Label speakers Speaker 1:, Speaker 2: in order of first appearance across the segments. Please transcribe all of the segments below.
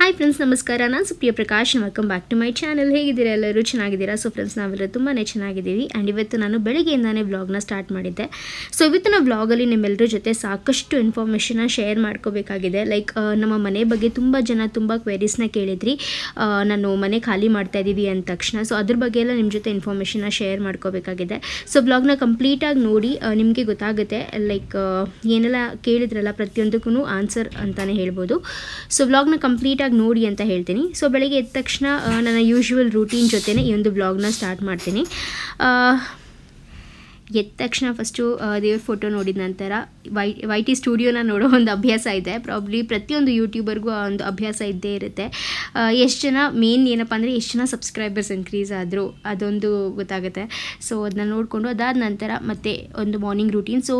Speaker 1: Hi friends ನಮಸ್ಕಾರ. ನಾನು Supriya Prakash. Welcome back to my channel ಹೇಗಿದ್ದೀರಾ ಎಲ್ಲರೂ? ಚೆನ್ನಾಗಿದ್ದೀರಾ? ಸೊ ಫ್ರೆಂಡ್ಸ್ ನಾವೆಲ್ಲ ತುಂಬಾ ಚೆನ್ನಾಗಿದ್ದೀವಿ. ಆ್ಯಂಡ್ ಇವತ್ತು ನಾನು ಬೆಳಗ್ಗೆಯಿಂದಾನೇ ವ್ಲಾಗ್ನ ಸ್ಟಾರ್ಟ್ ಮಾಡಿದ್ದೆ. ಸೊ ಇವತ್ತಿನ ವ್ಲಾಗಲ್ಲಿ ನಿಮ್ಮೆಲ್ಲರ ಜೊತೆ ಸಾಕಷ್ಟು ಇನ್ಫಾರ್ಮೇಷನ್ನ ಶೇರ್ ಮಾಡ್ಕೋಬೇಕಾಗಿದೆ. ಲೈಕ್ ನಮ್ಮ ಮನೆ ಬಗ್ಗೆ ತುಂಬ ಜನ ತುಂಬ ಕ್ವೆರೀಸ್ನ ಕೇಳಿದ್ರಿ. ನಾನು ಮನೆ ಖಾಲಿ ಮಾಡ್ತಾ ಇದ್ದೀವಿ ಅಂದ ತಕ್ಷಣ. ಸೊ ಅದ್ರ ಬಗ್ಗೆ ಎಲ್ಲ ನಿಮ್ಮ ಜೊತೆ ಇನ್ಫಾರ್ಮೇಷನ್ನ ಶೇರ್ ಮಾಡ್ಕೋಬೇಕಾಗಿದೆ. ಸೊ ಬ್ಲಾಗ್ನ ಕಂಪ್ಲೀಟಾಗಿ ನೋಡಿ ನಿಮಗೆ ಗೊತ್ತಾಗುತ್ತೆ. ಲೈಕ್ ಏನೆಲ್ಲ ಕೇಳಿದ್ರಲ್ಲ ಪ್ರತಿಯೊಂದಕ್ಕೂ ಆನ್ಸರ್ ಅಂತಲೇ ಹೇಳ್ಬೋದು. ಸೊ ಬ್ಲಾಗ್ನ ಕಂಪ್ಲೀಟಾಗಿ ನೋಡಿ ಅಂತ ಹೇಳ್ತೀನಿ. ಸೊ ಬೆಳಗ್ಗೆ ಎದ್ದ ತಕ್ಷಣ ನನ್ನ ಯೂಶ್ವಲ್ ರೂಟೀನ್ ಜೊತೆನೇ ಈ ಒಂದು ಬ್ಲಾಗ್ನ ಸ್ಟಾರ್ಟ್ ಮಾಡ್ತೀನಿ. ಎದ್ದ ತಕ್ಷಣ ಫಸ್ಟು ದೇವ್ರ ಫೋಟೋ ನೋಡಿದ ನಂತರ ವೈ ವೈ ಟಿ ಸ್ಟುಡಿಯೋನ ನೋಡೋ ಒಂದು ಅಭ್ಯಾಸ ಇದೆ. ಪ್ರಾಬ್ಲಿ ಪ್ರತಿಯೊಂದು ಯೂಟ್ಯೂಬರ್ಗೂ ಆ ಒಂದು ಅಭ್ಯಾಸ ಇದ್ದೇ ಇರುತ್ತೆ. ಎಷ್ಟು ಜನ ಮೇನ್ ಏನಪ್ಪ ಅಂದರೆ ಎಷ್ಟು ಜನ ಸಬ್ಸ್ಕ್ರೈಬರ್ಸ್ ಇನ್ಕ್ರೀಸ್ ಆದರು ಅದೊಂದು ಗೊತ್ತಾಗುತ್ತೆ. ಸೊ ಅದನ್ನ ನೋಡಿಕೊಂಡು ಅದಾದ ನಂತರ ಮತ್ತೆ ಒಂದು ಮಾರ್ನಿಂಗ್ ರೂಟೀನ್ ಸೊ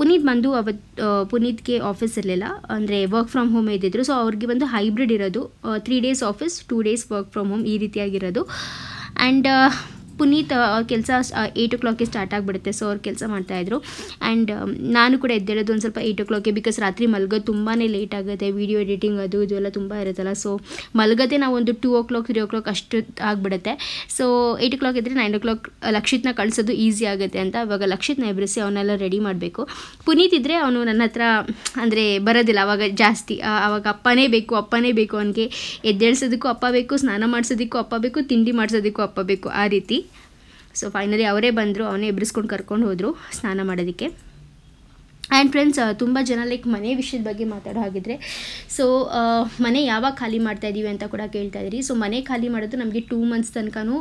Speaker 1: ಪುನೀತ್ ಬಂದು ಅವತ್ತು ಪುನೀತ್ಗೆ ಆಫೀಸ್ ಇರಲಿಲ್ಲ. ಅಂದರೆ ವರ್ಕ್ ಫ್ರಮ್ ಹೋಮ್ ಇದ್ದಿದ್ರು. ಸೊ ಅವ್ರಿಗೆ ಬಂದು ಹೈಬ್ರಿಡ್ ಇರೋದು. Three days office two days work from home ಈ ರೀತಿಯಾಗಿರೋದು. ಆ್ಯಂಡ್ ಪುನೀತ್ ಕೆಲಸ ಏಯ್ಟ್ ಓ ಕ್ಲಾಕಿಗೆ ಸ್ಟಾರ್ಟ್ ಆಗಿಬಿಡುತ್ತೆ. ಸೊ ಅವ್ರು ಕೆಲಸ ಮಾಡ್ತಾಯಿದ್ರು ಆ್ಯಂಡ್ ನಾನು ಕೂಡ ಎದ್ದೇಳೋದು ಒಂದು ಸ್ವಲ್ಪ ಏಯ್ಟ್ ಓ ಕ್ಲಾಕಿಗೆ ಬಿಕಾಸ್ ರಾತ್ರಿ ಮಲಗೋದು ತುಂಬಾ ಲೇಟ್ ಆಗುತ್ತೆ. ವೀಡಿಯೋ ಎಡಿಟಿಂಗ್ ಅದು ಇದು ಎಲ್ಲ ತುಂಬ ಇರುತ್ತಲ್ಲ. ಸೊ ಮಲ್ಗದೆ ನಾವು ಒಂದು two o'clock three o'clock ಅಷ್ಟು ಆಗಿಬಿಡುತ್ತೆ. ಸೊ ಏಯ್ಟ್ ಓ ಕ್ಲಾಕ್ ಇದ್ದರೆ ನೈನ್ ಓ ಕ್ಲಾಕ್ ಲಕ್ಷಿತ್ನ ಕಳಿಸೋದು ಈಸಿ ಆಗುತ್ತೆ ಅಂತ ಇವಾಗ ಲಕ್ಷಿತ್ನ ಎಬ್ರಿಸಿ ಅವನ್ನೆಲ್ಲ ರೆಡಿ ಮಾಡಬೇಕು. ಪುನೀತ್ ಇದ್ದರೆ ಅವನು ನನ್ನ ಹತ್ರ ಅಂದರೆ ಬರೋದಿಲ್ಲ. ಅವಾಗ ಜಾಸ್ತಿ ಅವಾಗ ಅಪ್ಪನೇ ಬೇಕು ಅಪ್ಪನೇ ಬೇಕು ಅವನಿಗೆ. ಎದ್ದೇಳ್ಸೋದಕ್ಕೂ ಅಪ್ಪ ಬೇಕು, ಸ್ನಾನ ಮಾಡಿಸೋದಕ್ಕೂ ಅಪ್ಪ ಬೇಕು, ತಿಂಡಿ ಮಾಡಿಸೋದಕ್ಕೂ ಅಪ್ಪ ಬೇಕು ಆ ರೀತಿ. ಸೊ ಫೈನಲಿ ಅವರೇ ಬಂದರು, ಅವನೇ ಎಬ್ರಿಸ್ಕೊಂಡು ಕರ್ಕೊಂಡು ಹೋದರು ಸ್ನಾನ ಮಾಡೋದಕ್ಕೆ. ಆ್ಯಂಡ್ ಫ್ರೆಂಡ್ಸ್ ತುಂಬ ಜನ ಲೈಕ್ ಮನೆ ವಿಷಯದ ಬಗ್ಗೆ ಮಾತಾಡೋ ಹಾಗಿದ್ರೆ ಸೊ ಮನೆ ಯಾವಾಗ ಖಾಲಿ ಮಾಡ್ತಾ ಇದ್ದೀವಿ ಅಂತ ಕೂಡ ಕೇಳ್ತಾ ಇದ್ದೀರಿ ಸೊ ಮನೆ ಖಾಲಿ ಮಾಡೋದು ನಮಗೆ ಟೂ ಮಂತ್ಸ್ ತನಕನೂ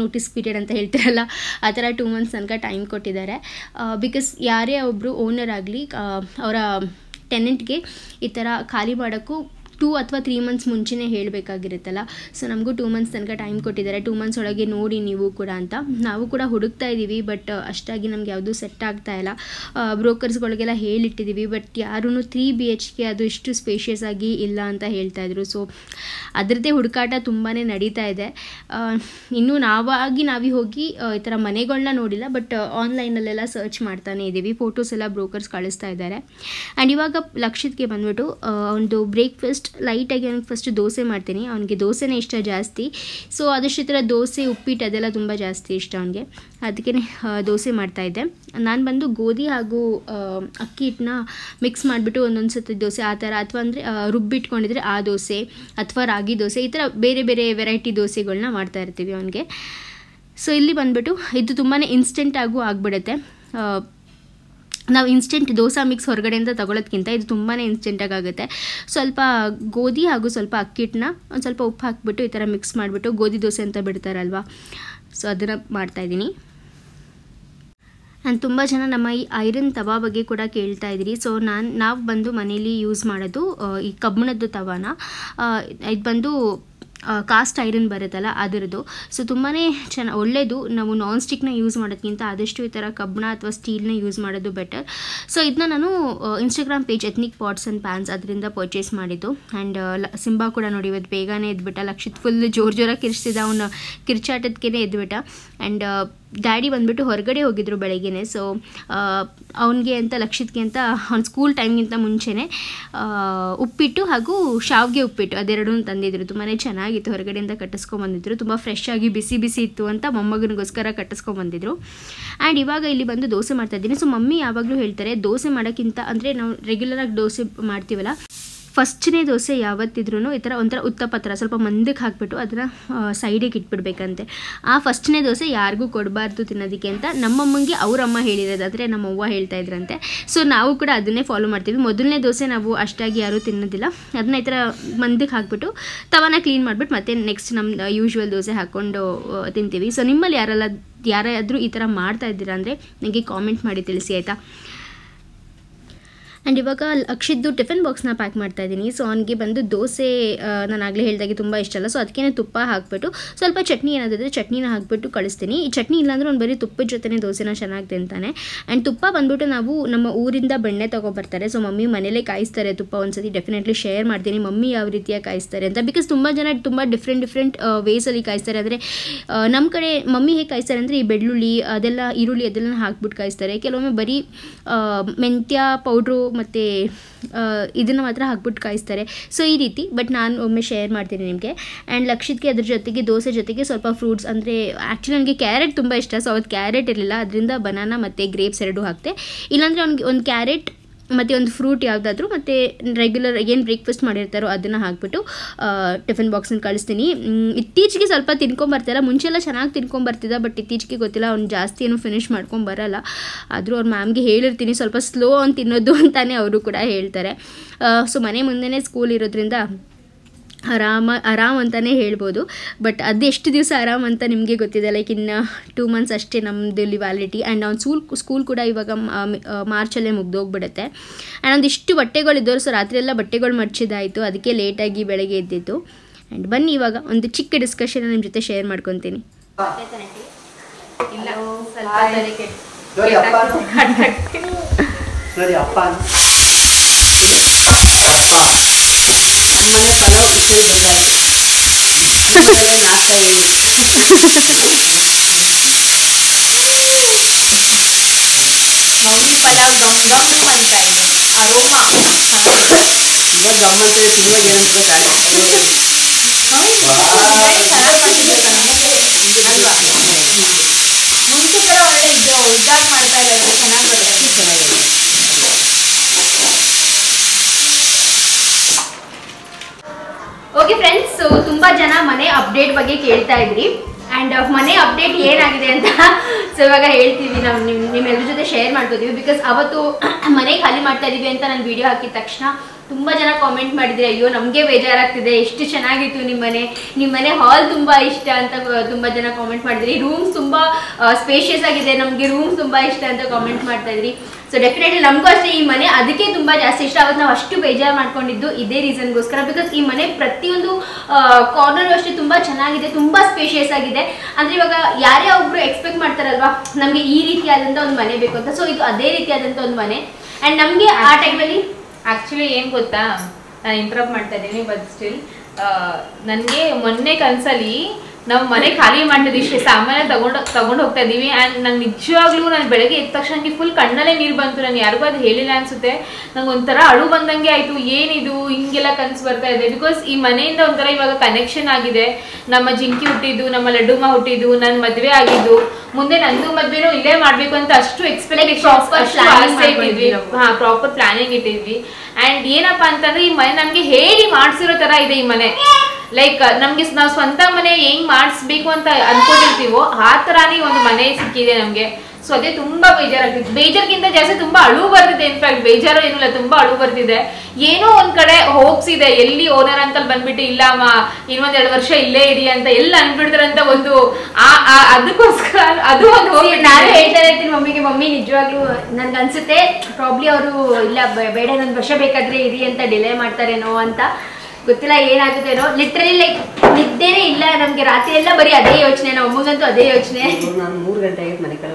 Speaker 1: ನೋಟಿಸ್ ಪೀರಿಯಡ್ ಅಂತ ಹೇಳ್ತಿರಲ್ಲ, ಆ ಥರ ಟೂ ಮಂತ್ಸ್ ತನಕ ಟೈಮ್ ಕೊಟ್ಟಿದ್ದಾರೆ. ಬಿಕಾಸ್ ಯಾರೇ ಒಬ್ಬರು ಓನರ್ ಆಗಲಿ ಅವರ ಟೆನೆಂಟ್ಗೆ ಈ ಥರ ಖಾಲಿ ಮಾಡೋಕ್ಕೂ ಟೂ ಅಥವಾ ತ್ರೀ ಮಂತ್ಸ್ ಮುಂಚೆನೇ ಹೇಳಬೇಕಾಗಿರುತ್ತಲ್ಲ. ಸೊ ನಮಗೂ ಟೂ ಮಂತ್ಸ್ ತನಕ ಟೈಮ್ ಕೊಟ್ಟಿದ್ದಾರೆ. ಟೂ ಮಂತ್ಸ್ ಒಳಗೆ ನೋಡಿ ನೀವು ಕೂಡ ಅಂತ. ನಾವು ಕೂಡ ಹುಡುಕ್ತಾ ಇದ್ದೀವಿ ಬಟ್ ಅಷ್ಟಾಗಿ ನಮ್ಗೆ ಯಾವುದೂ ಸೆಟ್ ಆಗ್ತಾ ಇಲ್ಲ. ಬ್ರೋಕರ್ಸ್ಗಳಿಗೆಲ್ಲ ಹೇಳಿಟ್ಟಿದ್ದೀವಿ ಬಟ್ ಯಾರೂ ತ್ರೀ ಬಿ ಎಚ್ ಕೆ ಅದು ಇಷ್ಟು ಸ್ಪೇಷಿಯಸ್ ಆಗಿ ಇಲ್ಲ ಅಂತ ಹೇಳ್ತಾ ಇದ್ರು. ಸೊ ಅದರದ್ದೇ ಹುಡುಕಾಟ ತುಂಬಾ ನಡೀತಾ ಇದೆ. ಇನ್ನೂ ನಾವಾಗಿ ನಾವಿ ಹೋಗಿ ಈ ಥರ ಮನೆಗಳನ್ನ ನೋಡಿಲ್ಲ ಬಟ್ ಆನ್ಲೈನಲ್ಲೆಲ್ಲ ಸರ್ಚ್ ಮಾಡ್ತಾನೆ ಇದ್ದೀವಿ. ಫೋಟೋಸ್ ಎಲ್ಲ ಬ್ರೋಕರ್ಸ್ ಕಳಿಸ್ತಾ ಇದ್ದಾರೆ. ಆ್ಯಂಡ್ ಇವಾಗ ಲಕ್ಷಿತ್ಗೆ ಬಂದ್ಬಿಟ್ಟು ಒಂದು ಬ್ರೇಕ್ಫಾಸ್ಟ್ ಲೈಟಾಗಿ ಅವ್ನಿಗೆ ಫಸ್ಟ್ ದೋಸೆ ಮಾಡ್ತೀನಿ. ಅವನಿಗೆ ದೋಸೆನೇ ಇಷ್ಟ ಜಾಸ್ತಿ. ಸೊ ಅದಷ್ಟು ಥರ ದೋಸೆ, ಉಪ್ಪಿಟ್ಟು ಅದೆಲ್ಲ ತುಂಬ ಜಾಸ್ತಿ ಇಷ್ಟ ಅವನಿಗೆ. ಅದಕ್ಕೆ ದೋಸೆ ಮಾಡ್ತಾಯಿದ್ದೆ ನಾನು ಬಂದು ಗೋಧಿ ಹಾಗೂ ಅಕ್ಕಿ ಹಿಟ್ಟನ್ನ ಮಿಕ್ಸ್ ಮಾಡಿಬಿಟ್ಟು ಒಂದೊಂದು ಸತಿ ದೋಸೆ, ಆ ಥರ. ಅಥವಾ ಅಂದರೆ ರುಬ್ಬಿಟ್ಕೊಂಡಿದ್ರೆ ಆ ದೋಸೆ ಅಥವಾ ರಾಗಿ ದೋಸೆ, ಈ ಥರ ಬೇರೆ ಬೇರೆ ವೆರೈಟಿ ದೋಸೆಗಳನ್ನ ಮಾಡ್ತಾ ಇರ್ತೀವಿ ಅವನಿಗೆ. ಸೊ ಇಲ್ಲಿ ಬಂದುಬಿಟ್ಟು ಇದು ತುಂಬಾ ಇನ್ಸ್ಟೆಂಟಾಗೂ ಆಗಿಬಿಡುತ್ತೆ. ನಾವು ಇನ್ಸ್ಟೆಂಟ್ ದೋಸೆ ಮಿಕ್ಸ್ ಹೊರಗಡೆಯಿಂದ ತಗೊಳ್ಳೋದ್ಕಿಂತ ಇದು ತುಂಬಾ ಇನ್ಸ್ಟೆಂಟಾಗಿ ಆಗುತ್ತೆ. ಸ್ವಲ್ಪ ಗೋಧಿ ಹಾಗೂ ಸ್ವಲ್ಪ ಅಕ್ಕಿಟ್ಟನ್ನ ಒಂದು ಸ್ವಲ್ಪ ಉಪ್ಪು ಹಾಕ್ಬಿಟ್ಟು ಈ ಥರ ಮಿಕ್ಸ್ ಮಾಡಿಬಿಟ್ಟು ಗೋಧಿ ದೋಸೆ ಅಂತ ಬಿಡ್ತಾರಲ್ವ? ಸೊ ಅದನ್ನು ಮಾಡ್ತಾಯಿದ್ದೀನಿ ನಾನು ತುಂಬ ಜನ ನಮ್ಮ ಈ ಐರನ್ ತವಾ ಬಗ್ಗೆ ಕೂಡ ಕೇಳ್ತಾ ಇದ್ದೀರಿ. ಸೊ ನಾನು, ನಾವು ಬಂದು ಮನೇಲಿ ಯೂಸ್ ಮಾಡೋದು ಈ ಕಬ್ಬಿಣದ ತವಾನ. ಇದು ಬಂದು ಕಾಸ್ಟ್ ಐರನ್ ಬರುತ್ತಲ್ಲ, ಅದರದ್ದು. ಸೊ ತುಂಬಾ ಚೆನ್ನ ಒಳ್ಳೆಯದು ನಾವು ನಾನ್ ಸ್ಟಿಕ್ನ ಯೂಸ್ ಮಾಡೋದಕ್ಕಿಂತ ಆದಷ್ಟು ಈ ಥರ ಕಬ್ಬಣ ಅಥವಾ ಸ್ಟೀಲ್ನ ಯೂಸ್ ಮಾಡೋದು ಬೆಟರ್ ಸೊ ಇದನ್ನ ನಾನು Instagram page ethnic pots and pans ಅದರಿಂದ ಪರ್ಚೇಸ್ ಮಾಡಿದ್ದು. ಆ್ಯಂಡ್ ಸಿಂಬಾ ಕೂಡ ನೋಡಿ, ಇವತ್ತು ಬೇಗನೆ ಎದ್ಬಿಟ್ಟ. ಲಕ್ಷಿತ್ ಫುಲ್ ಜೋರು ಜೋರಾಗಿ ಕಿರ್ಚಿದ ಅವನು ಕಿರ್ಚಾಟದಕ್ಕೇ ಎದ್ಬಿಟ್ಟ. ಆ್ಯಂಡ್ ಡ್ಯಾಡಿ ಬಂದುಬಿಟ್ಟು ಹೊರಗಡೆ ಹೋಗಿದ್ರು ಬೆಳಗ್ಗೆ ಸೊ ಅವನಿಗೆ ಅಂತ, ಲಕ್ಷಿತ್ಗೆ ಅಂತ, ಅವ್ನು ಸ್ಕೂಲ್ ಟೈಮ್ಗಿಂತ ಮುಂಚೆನೇ ಉಪ್ಪಿಟ್ಟು ಹಾಗೂ ಶಾವ್ಗೆ ಉಪ್ಪಿಟ್ಟು ಅದೆರಡೂ ತಂದಿದ್ರು. ತುಂಬಾ ಚೆನ್ನಾಗಿತ್ತು. ಹೊರಗಡೆಯಿಂದ ಕಟ್ಟಿಸ್ಕೊಂಬಂದಿದ್ರು ತುಂಬ ಫ್ರೆಶ್ ಆಗಿ ಬಿಸಿ ಬಿಸಿ ಇತ್ತು ಅಂತ ಮೊಮ್ಮಗನಿಗೋಸ್ಕರ ಕಟ್ಟಿಸ್ಕೊಂಬಂದಿದ್ರು ಆ್ಯಂಡ್ ಇವಾಗ ಇಲ್ಲಿ ಬಂದು ದೋಸೆ ಮಾಡ್ತಾ ಇದ್ದೀನಿ. ಸೊ ಮಮ್ಮಿ ಯಾವಾಗಲೂ ಹೇಳ್ತಾರೆ, ದೋಸೆ ಮಾಡೋಕ್ಕಿಂತ ಅಂದರೆ ನಾವು ರೆಗ್ಯುಲರಾಗಿ ದೋಸೆ ಮಾಡ್ತೀವಲ್ಲ ಫಸ್ಟ್ನೇ ದೋಸೆ ಯಾವತ್ತಿದ್ರೂ ಈ ಥರ ಒಂಥರ ಉತ್ತಪತ್ರ ಸ್ವಲ್ಪ ಮಂದಕ್ಕೆ ಹಾಕ್ಬಿಟ್ಟು ಅದನ್ನು ಸೈಡಿಗೆ ಇಟ್ಬಿಡ್ಬೇಕಂತೆ. ಆ ಫಸ್ಟ್ನೇ ದೋಸೆ ಯಾರಿಗೂ ಕೊಡಬಾರ್ದು ತಿನ್ನೋದಕ್ಕೆ ಅಂತ ನಮ್ಮಮ್ಮಂಗೆ ಅವರಮ್ಮ ಹೇಳಿರೋದಾದರೆ ನಮ್ಮವ್ವ ಹೇಳ್ತಾ ಇದ್ರಂತೆ. ಸೊ ನಾವು ಕೂಡ ಅದನ್ನೇ ಫಾಲೋ ಮಾಡ್ತೀವಿ. ಮೊದಲನೇ ದೋಸೆ ನಾವು ಅಷ್ಟಾಗಿ ಯಾರೂ ತಿನ್ನೋದಿಲ್ಲ. ಅದನ್ನ ಈ ಥರ ಮಂದಕ್ಕೆ ಹಾಕ್ಬಿಟ್ಟು ತವನ ಕ್ಲೀನ್ ಮಾಡಿಬಿಟ್ಟು ಮತ್ತೆ ನೆಕ್ಸ್ಟ್ ನಮ್ಮ ಯೂಶ್ವಲ್ ದೋಸೆ ಹಾಕ್ಕೊಂಡು ತಿಂತೀವಿ. ಸೊ ನಿಮ್ಮಲ್ಲಿ ಯಾರೆಲ್ಲ, ಯಾರಾದರೂ ಈ ಥರ ಮಾಡ್ತಾ ಇದ್ದೀರಾ ಅಂದರೆ ನನಗೆ ಕಾಮೆಂಟ್ ಮಾಡಿ ತಿಳಿಸಿ, ಆಯಿತಾ? ಆ್ಯಂಡ್ ಇವಾಗ ಅಕ್ಷಿದ್ದು ಟಿಫಿನ್ ಬಾಕ್ಸ್ನ ಪ್ಯಾಕ್ ಮಾಡ್ತಾ ಇದ್ದೀನಿ. ಸೊ ಅವನಿಗೆ ಬಂದು ದೋಸೆ ನಾನು ಆಗಲೇ ಹೇಳಿದಾಗೆ ತುಂಬ ಇಷ್ಟ ಅಲ್ಲ. ಸೊ ಅದಕ್ಕೆ ತುಪ್ಪ ಹಾಕ್ಬಿಟ್ಟು, ಸ್ವಲ್ಪ ಚಟ್ನಿ ಏನಾದಿದ್ರೆ ಚಟ್ನಿನ ಹಾಕ್ಬಿಟ್ಟು ಕಳಿಸ್ತೀನಿ. ಈ ಚಟ್ನಿ ಇಲ್ಲಾಂದ್ರೆ ಒಂದು ಬರೀ ತುಪ್ಪದ ಜೊತೆನೇ ದೋಸೆನ ಚೆನ್ನಾಗಿ ತಿಂತಾನೆ. ಆ್ಯಂಡ್ ತುಪ್ಪ ಬಂದ್ಬಿಟ್ಟು ನಾವು ನಮ್ಮ ಊರಿಂದ ಬೆಣ್ಣೆ ತೊಗೊಬರ್ತಾರೆ. ಸೊ ಮಮ್ಮಿ ಮನೇಲೇ ಕಾಯಿಸ್ತಾರೆ ತುಪ್ಪ ಒಂದ್ಸತಿ. ಡೆಫಿನೆಟ್ಲಿ ಶೇರ್ ಮಾಡ್ತೀನಿ. ಮಮ್ಮಿ ಯಾವ ರೀತಿಯಾಗಿ ಕಾಯಿಸ್ತಾರೆ ಅಂತ. ಬಿಕಾಸ್ ತುಂಬ ಜನ ತುಂಬ ಡಿಫ್ರೆಂಟ್ ಡಿಫ್ರೆಂಟ್ ವೇಸಲ್ಲಿ ಕಾಯಿಸ್ತಾರೆ. ಆದರೆ ನಮ್ಮ ಕಡೆ ಮಮ್ಮಿ ಹೇಗೆ ಕಾಯಿಸ್ತಾರೆ ಅಂದರೆ, ಈ ಬೆಳ್ಳುಳ್ಳಿ ಅದೆಲ್ಲ, ಈರುಳ್ಳಿ ಅದೆಲ್ಲ ಹಾಕ್ಬಿಟ್ಟು ಕಾಯಿಸ್ತಾರೆ. ಕೆಲವೊಮ್ಮೆ ಬರೀ ಮೆಂತ್ಯ ಪೌಡ್ರು ಮತ್ತು ಇದನ್ನು ಮಾತ್ರ ಹಾಕ್ಬಿಟ್ಟು ಕಾಯಿಸ್ತಾರೆ. ಸೊ ಈ ರೀತಿ ಬಟ್ ನಾನು ಒಮ್ಮೆ ಶೇರ್ ಮಾಡ್ತೀನಿ ನಿಮಗೆ. ಆ್ಯಂಡ್ ಲಕ್ಷಿತ್ಗೆ ಅದ್ರ ಜೊತೆಗೆ ದೋಸೆ ಜೊತೆಗೆ ಸ್ವಲ್ಪ ಫ್ರೂಟ್ಸ್ ಅಂದರೆ ಆ್ಯಕ್ಚುಲಿ ನನಗೆ ಕ್ಯಾರೆಟ್ ತುಂಬ ಇಷ್ಟ. ಸೊ ಅವತ್ತು ಕ್ಯಾರೆಟ್ ಇರಲಿಲ್ಲ. ಅದರಿಂದ ಬನಾನಾ ಮತ್ತು ಗ್ರೇಪ್ಸ್ ಎರಡು ಹಾಕ್ತೆ. ಇಲ್ಲಾಂದರೆ ಅವ್ನಿಗೆ ಒಂದು ಕ್ಯಾರೆಟ್ ಮತ್ತು ಒಂದು ಫ್ರೂಟ್ ಯಾವುದಾದ್ರೂ ಮತ್ತು ರೆಗ್ಯುಲರ್ ಏನು ಬ್ರೇಕ್ಫಾಸ್ಟ್ ಮಾಡಿರ್ತಾರೋ ಅದನ್ನು ಹಾಕ್ಬಿಟ್ಟು ಟಿಫಿನ್ ಬಾಕ್ಸನ್ನು ಕಳಿಸ್ತೀನಿ. ಇತ್ತೀಚೆಗೆ ಸ್ವಲ್ಪ ತಿನ್ಕೊಂಬರ್ತಾರ ಮುಂಚೆಲ್ಲ ಚೆನ್ನಾಗಿ ತಿನ್ಕೊಂಬರ್ತಿದ್ದ ಬಟ್ ಇತ್ತೀಚೆಗೆ ಗೊತ್ತಿಲ್ಲ, ಅವ್ನು ಜಾಸ್ತಿ ಏನು ಫಿನಿಷ್ ಮಾಡ್ಕೊಂಬರಲ್ಲ ಆದರೂ ಅವ್ರ ಮ್ಯಾಮ್ಗೆ ಹೇಳಿರ್ತೀನಿ, ಸ್ವಲ್ಪ ಸ್ಲೋ ಅಂತ ತಿನ್ನೋದು ಅಂತಾನೆ ಅವರು ಕೂಡ ಹೇಳ್ತಾರೆ. ಸೊ ಮನೆ ಮುಂದೆನೇ ಸ್ಕೂಲ್ ಇರೋದ್ರಿಂದ ಆರಾಮ ಆರಾಮ್ ಅಂತಲೇ ಹೇಳ್ಬೋದು. ಬಟ್ ಅದೆಷ್ಟು ಎಷ್ಟು ದಿವಸ ಆರಾಮ್ ಅಂತ ನಿಮಗೆ ಗೊತ್ತಿದೆ? ಲೈಕ್ ಇನ್ನು ಟೂ ಮಂತ್ಸ್ ಅಷ್ಟೇ ನಮ್ಮದು ಇಲ್ಲಿ ವ್ಯಾಲಿಡಿಟಿ ಆ್ಯಂಡ್ ಅವ್ನು ಸ್ಕೂಲ್ ಸ್ಕೂಲ್ ಕೂಡ ಇವಾಗ ಮಾರ್ಚಲ್ಲೇ ಮುಗ್ದೋಗ್ಬಿಡುತ್ತೆ. ಆ್ಯಂಡ್ ಒಂದಿಷ್ಟು ಬಟ್ಟೆಗಳಿದ್ದವರು ಸೊ ರಾತ್ರಿ ಎಲ್ಲ ಬಟ್ಟೆಗಳು ಮಡ್ಚಿದ್ದಾಯಿತು. ಅದಕ್ಕೆ ಲೇಟಾಗಿ ಬೆಳಗ್ಗೆ ಎದ್ದಿತ್ತು ಆ್ಯಂಡ್ ಬನ್ನಿ ಇವಾಗ ಒಂದು ಚಿಕ್ಕ ಡಿಸ್ಕಷನ್ ನಿಮ್ಮ ಜೊತೆ ಶೇರ್ ಮಾಡ್ಕೊತೀನಿ.
Speaker 2: ಇಲ್ಲ. ನಮ್ಮನೆ ಪಲಾವ್ ವಿಷಲ್ ಬಂದಾಯ್ತು ನಿಮ್ಮನೇಲೆ ನಾಷ್ಟ ಹೇಳಿ ಮಮ್ಮಿ ಪಲಾವ್ ಗಮ್ ಗಮ್ ಅಂತ ಇದೆ ಅರೋಮಾ
Speaker 3: ಇವಾಗ ಗಮ್ಮಂತ ತಿನ್ನುವಾಗ ಏನಂತ ಕಾಣೆ
Speaker 2: ಅಲ್ವಾ
Speaker 1: ಕೇಳ್ತಾ ಇದ್ರಿ. ಆ್ಯಂಡ್ ಮನೆ ಅಪ್ಡೇಟ್ ಏನಾಗಿದೆ ಅಂತ ಸೊ ಇವಾಗ ಹೇಳ್ತೀವಿ ನಾವು ನಿಮ್ಮ ನಿಮ್ಮೆಲ್ಲರ ಜೊತೆ ಶೇರ್ ಮಾಡ್ಕೋತೀವಿ ಬಿಕಾಸ್ ಅವತ್ತು ಮನೆ ಖಾಲಿ ಮಾಡ್ತಾ ಇದೀವಿ ಅಂತ ನಾನು ವಿಡಿಯೋ ಹಾಕಿದ ತಕ್ಷಣ ತುಂಬ ಜನ ಕಾಮೆಂಟ್ ಮಾಡಿದ್ರೆ, ಅಯ್ಯೋ, ನಮಗೆ ಬೇಜಾರಾಗ್ತಿದೆ. ಎಷ್ಟು ಚೆನ್ನಾಗಿತ್ತು ನಿಮ್ಮನೆ ಮನೆ. ನಿಮ್ಮ ಮನೆ ಹಾಲ್ ತುಂಬ ಇಷ್ಟ ಅಂತ ತುಂಬ ಜನ ಕಾಮೆಂಟ್ ಮಾಡಿದ್ರಿ. ರೂಮ್ಸ್ ತುಂಬ ಸ್ಪೇಷಿಯಸ್ ಆಗಿದೆ. ನಮಗೆ ರೂಮ್ಸ್ ತುಂಬ ಇಷ್ಟ ಅಂತ ಕಾಮೆಂಟ್ ಮಾಡ್ತಾ ಇದ್ರಿ. ಸೊ ಡೆಫಿನೆಟ್ಲಿ ನಮಗೂ ಅಷ್ಟೇ ಈ ಮನೆ. ಅದಕ್ಕೆ ತುಂಬ ಜಾಸ್ತಿ ಇಷ್ಟ. ಅವತ್ತು ನಾವು ಅಷ್ಟು ಬೇಜಾರು ಮಾಡ್ಕೊಂಡಿದ್ದು ಇದೇ ರೀಸನ್ಗೋಸ್ಕರ. ಬಿಕಾಸ್ ಈ ಮನೆ ಪ್ರತಿಯೊಂದು ಕಾರ್ನರ್ ಅಷ್ಟೇ ತುಂಬ ಚೆನ್ನಾಗಿದೆ ತುಂಬ ಸ್ಪೇಷಿಯಸ್ ಆಗಿದೆ. ಅಂದರೆ ಇವಾಗ ಯಾರೇ ಒಬ್ರು ಎಕ್ಸ್ಪೆಕ್ಟ್ ಮಾಡ್ತಾರಲ್ವಾ? ನಮಗೆ ಈ ರೀತಿಯಾದಂಥ ಒಂದು ಮನೆ ಬೇಕು ಅಂತ. ಸೊ ಇದು ಅದೇ ರೀತಿಯಾದಂಥ ಒಂದು ಮನೆ. ಆ್ಯಂಡ್ ನಮಗೆ ಆ ಟೈಮಲ್ಲಿ
Speaker 2: ಆಕ್ಚುಲಿ ಏನು ಗೊತ್ತಾ? ನಾನು ಇಂಟರಪ್ಟ್ ಮಾಡ್ತಾ ಇದ್ದೀನಿ ಬಟ್ ಸ್ಟಿಲ್ ನನಗೆ ಮೊನ್ನೆ ಕನ್ಸಲ್ಲಿ ನಾವು ಮನೆ ಖಾಲಿ ಮಾಡ್ತಿದ್ವಿ ಇಷ್ಟೇ ಸಾಮಾನ್ಯ ತಗೊಂಡು ತಗೊಂಡು ಹೋಗ್ತಾ ಇದೀವಿ ಆ್ಯಂಡ್ ನಂಗೆ ನಿಜವಾಗ್ಲೂ ನಾನು ಬೆಳಗ್ಗೆ ಎದ್ದ ತಕ್ಷಣ ನನಗೆ ಫುಲ್ ಕಣ್ಣಲ್ಲೇ ನೀರು ಬಂತು. ನಾನು ಯಾರಿಗೂ ಅದು ಹೇಳಿಲ್ಲ ಅನ್ಸುತ್ತೆ. ನಂಗೆ ಒಂಥರ ಅಳು ಬಂದಂಗೆ ಆಯಿತು. ಏನಿದು? ಹಿಂಗೆಲ್ಲ ಕನಸು ಬರ್ತಾ ಇದೆ. ಬಿಕಾಸ್ ಈ ಮನೆಯಿಂದ ಒಂಥರ ಇವಾಗ ಕನೆಕ್ಷನ್ ಆಗಿದೆ. ನಮ್ಮ ಜಿಂಕಿ ಹುಟ್ಟಿದ್ದು ನಮ್ಮ ಲಡ್ಡುಮ್ಮ ಹುಟ್ಟಿದ್ದು ನನ್ನ ಮದುವೆ ಆಗಿದ್ದು. ಮುಂದೆ ನಂದು ಮದ್ವೆನೂ ಇಲ್ಲೇ ಮಾಡ್ಬೇಕು ಅಂತ ಅಷ್ಟು ಎಕ್ಸ್ಪೆಕ್ಟೇಷನ್ ಹಾ ಪ್ರಾಪರ್ ಪ್ಲಾನಿಂಗ್ ಇಟ್ಟಿದ್ವಿ. ಅಂಡ್ ಏನಪ್ಪಾ ಅಂತಂದ್ರೆ ಈ ಮನೆ ನಮ್ಗೆ ಹೇಳಿ ಮಾಡ್ಸಿರೋ ತರ ಇದೆ ಈ ಮನೆ. ಲೈಕ್ ನಮ್ಗೆ ನಾವು ಸ್ವಂತ ಮನೆ ಹೆಂಗ್ ಮಾಡಿಸ್ಬೇಕು ಅಂತ ಅನ್ಕೊಂಡಿರ್ತೀವೋ ಆ ತರಾನೇ ಒಂದು ಮನೆ ಸಿಕ್ಕಿದೆ ನಮ್ಗೆ. ಸೊ ಅದೇ ತುಂಬಾ ಬೇಜಾರಾಗ್ತಿದೆ ಬೇಜಾರ್ಗಿಂತ ಜಾಸ್ತಿ ತುಂಬಾ ಅಳು ಬರ್ತಿದೆ ಇನ್ಫ್ಯಾಕ್ಟ್ ಬೇಜಾರು ಏನಿಲ್ಲ ತುಂಬಾ ಅಳು ಬರ್ತಿದೆ. ಏನೋ ಒಂದ್ ಕಡೆ ಹೋಪ್ಸ್ ಇದೆ ಎಲ್ಲಿ ಓನರ್ ಅಂಕಲ್ ಬಂದ್ಬಿಟ್ಟು ಇಲ್ಲ ಅಮ್ಮ ಇನ್ನೊಂದ್ ಎರಡು ವರ್ಷ ಇಲ್ಲೇ ಇರಿ ಅಂತ ಎಲ್ಲ ಅನ್ಬಿಡ್ತಾರಂತ ಒಂದು ಆ ಅದಕ್ಕೋಸ್ಕರ ಅದು ಒಂದು
Speaker 1: ನಾನು. ಹೇಳ್ತಾ ಇರ್ತೀನಿ ಮಮ್ಮಿಗೆ ಮಮ್ಮಿ ನಿಜವಾಗ್ಲೂ ನನ್ಗೆ ಅನ್ಸುತ್ತೆ ಪ್ರಾಬ್ಲಿ ಅವರು ಇಲ್ಲ ಬೇಡ ನನ್ ವರ್ಷ ಬೇಕಾದ್ರೆ ಇರಿ ಅಂತ ಡಿಲೇ ಮಾಡ್ತಾರೇನೋ ಅಂತ. ಗೊತ್ತಿಲ್ಲ ಏನಾಗುತ್ತೇನೋ. ಲಿಟ್ರಲಿ ಲೈಕ್ ನಿದ್ದೆನೇ ಇಲ್ಲ ನಮ್ಗೆ ರಾತ್ರಿ ಎಲ್ಲ ಬರೀ ಅದೇ ಯೋಚನೆ ನಮ್ಮ ಅಮ್ಮಗಂತೂ ಅದೇ ಯೋಚನೆ.
Speaker 3: ನಾನು ಮೂರು ಗಂಟೆ ಆಗಿತ್ತು ಮನೆ ಕಡೆ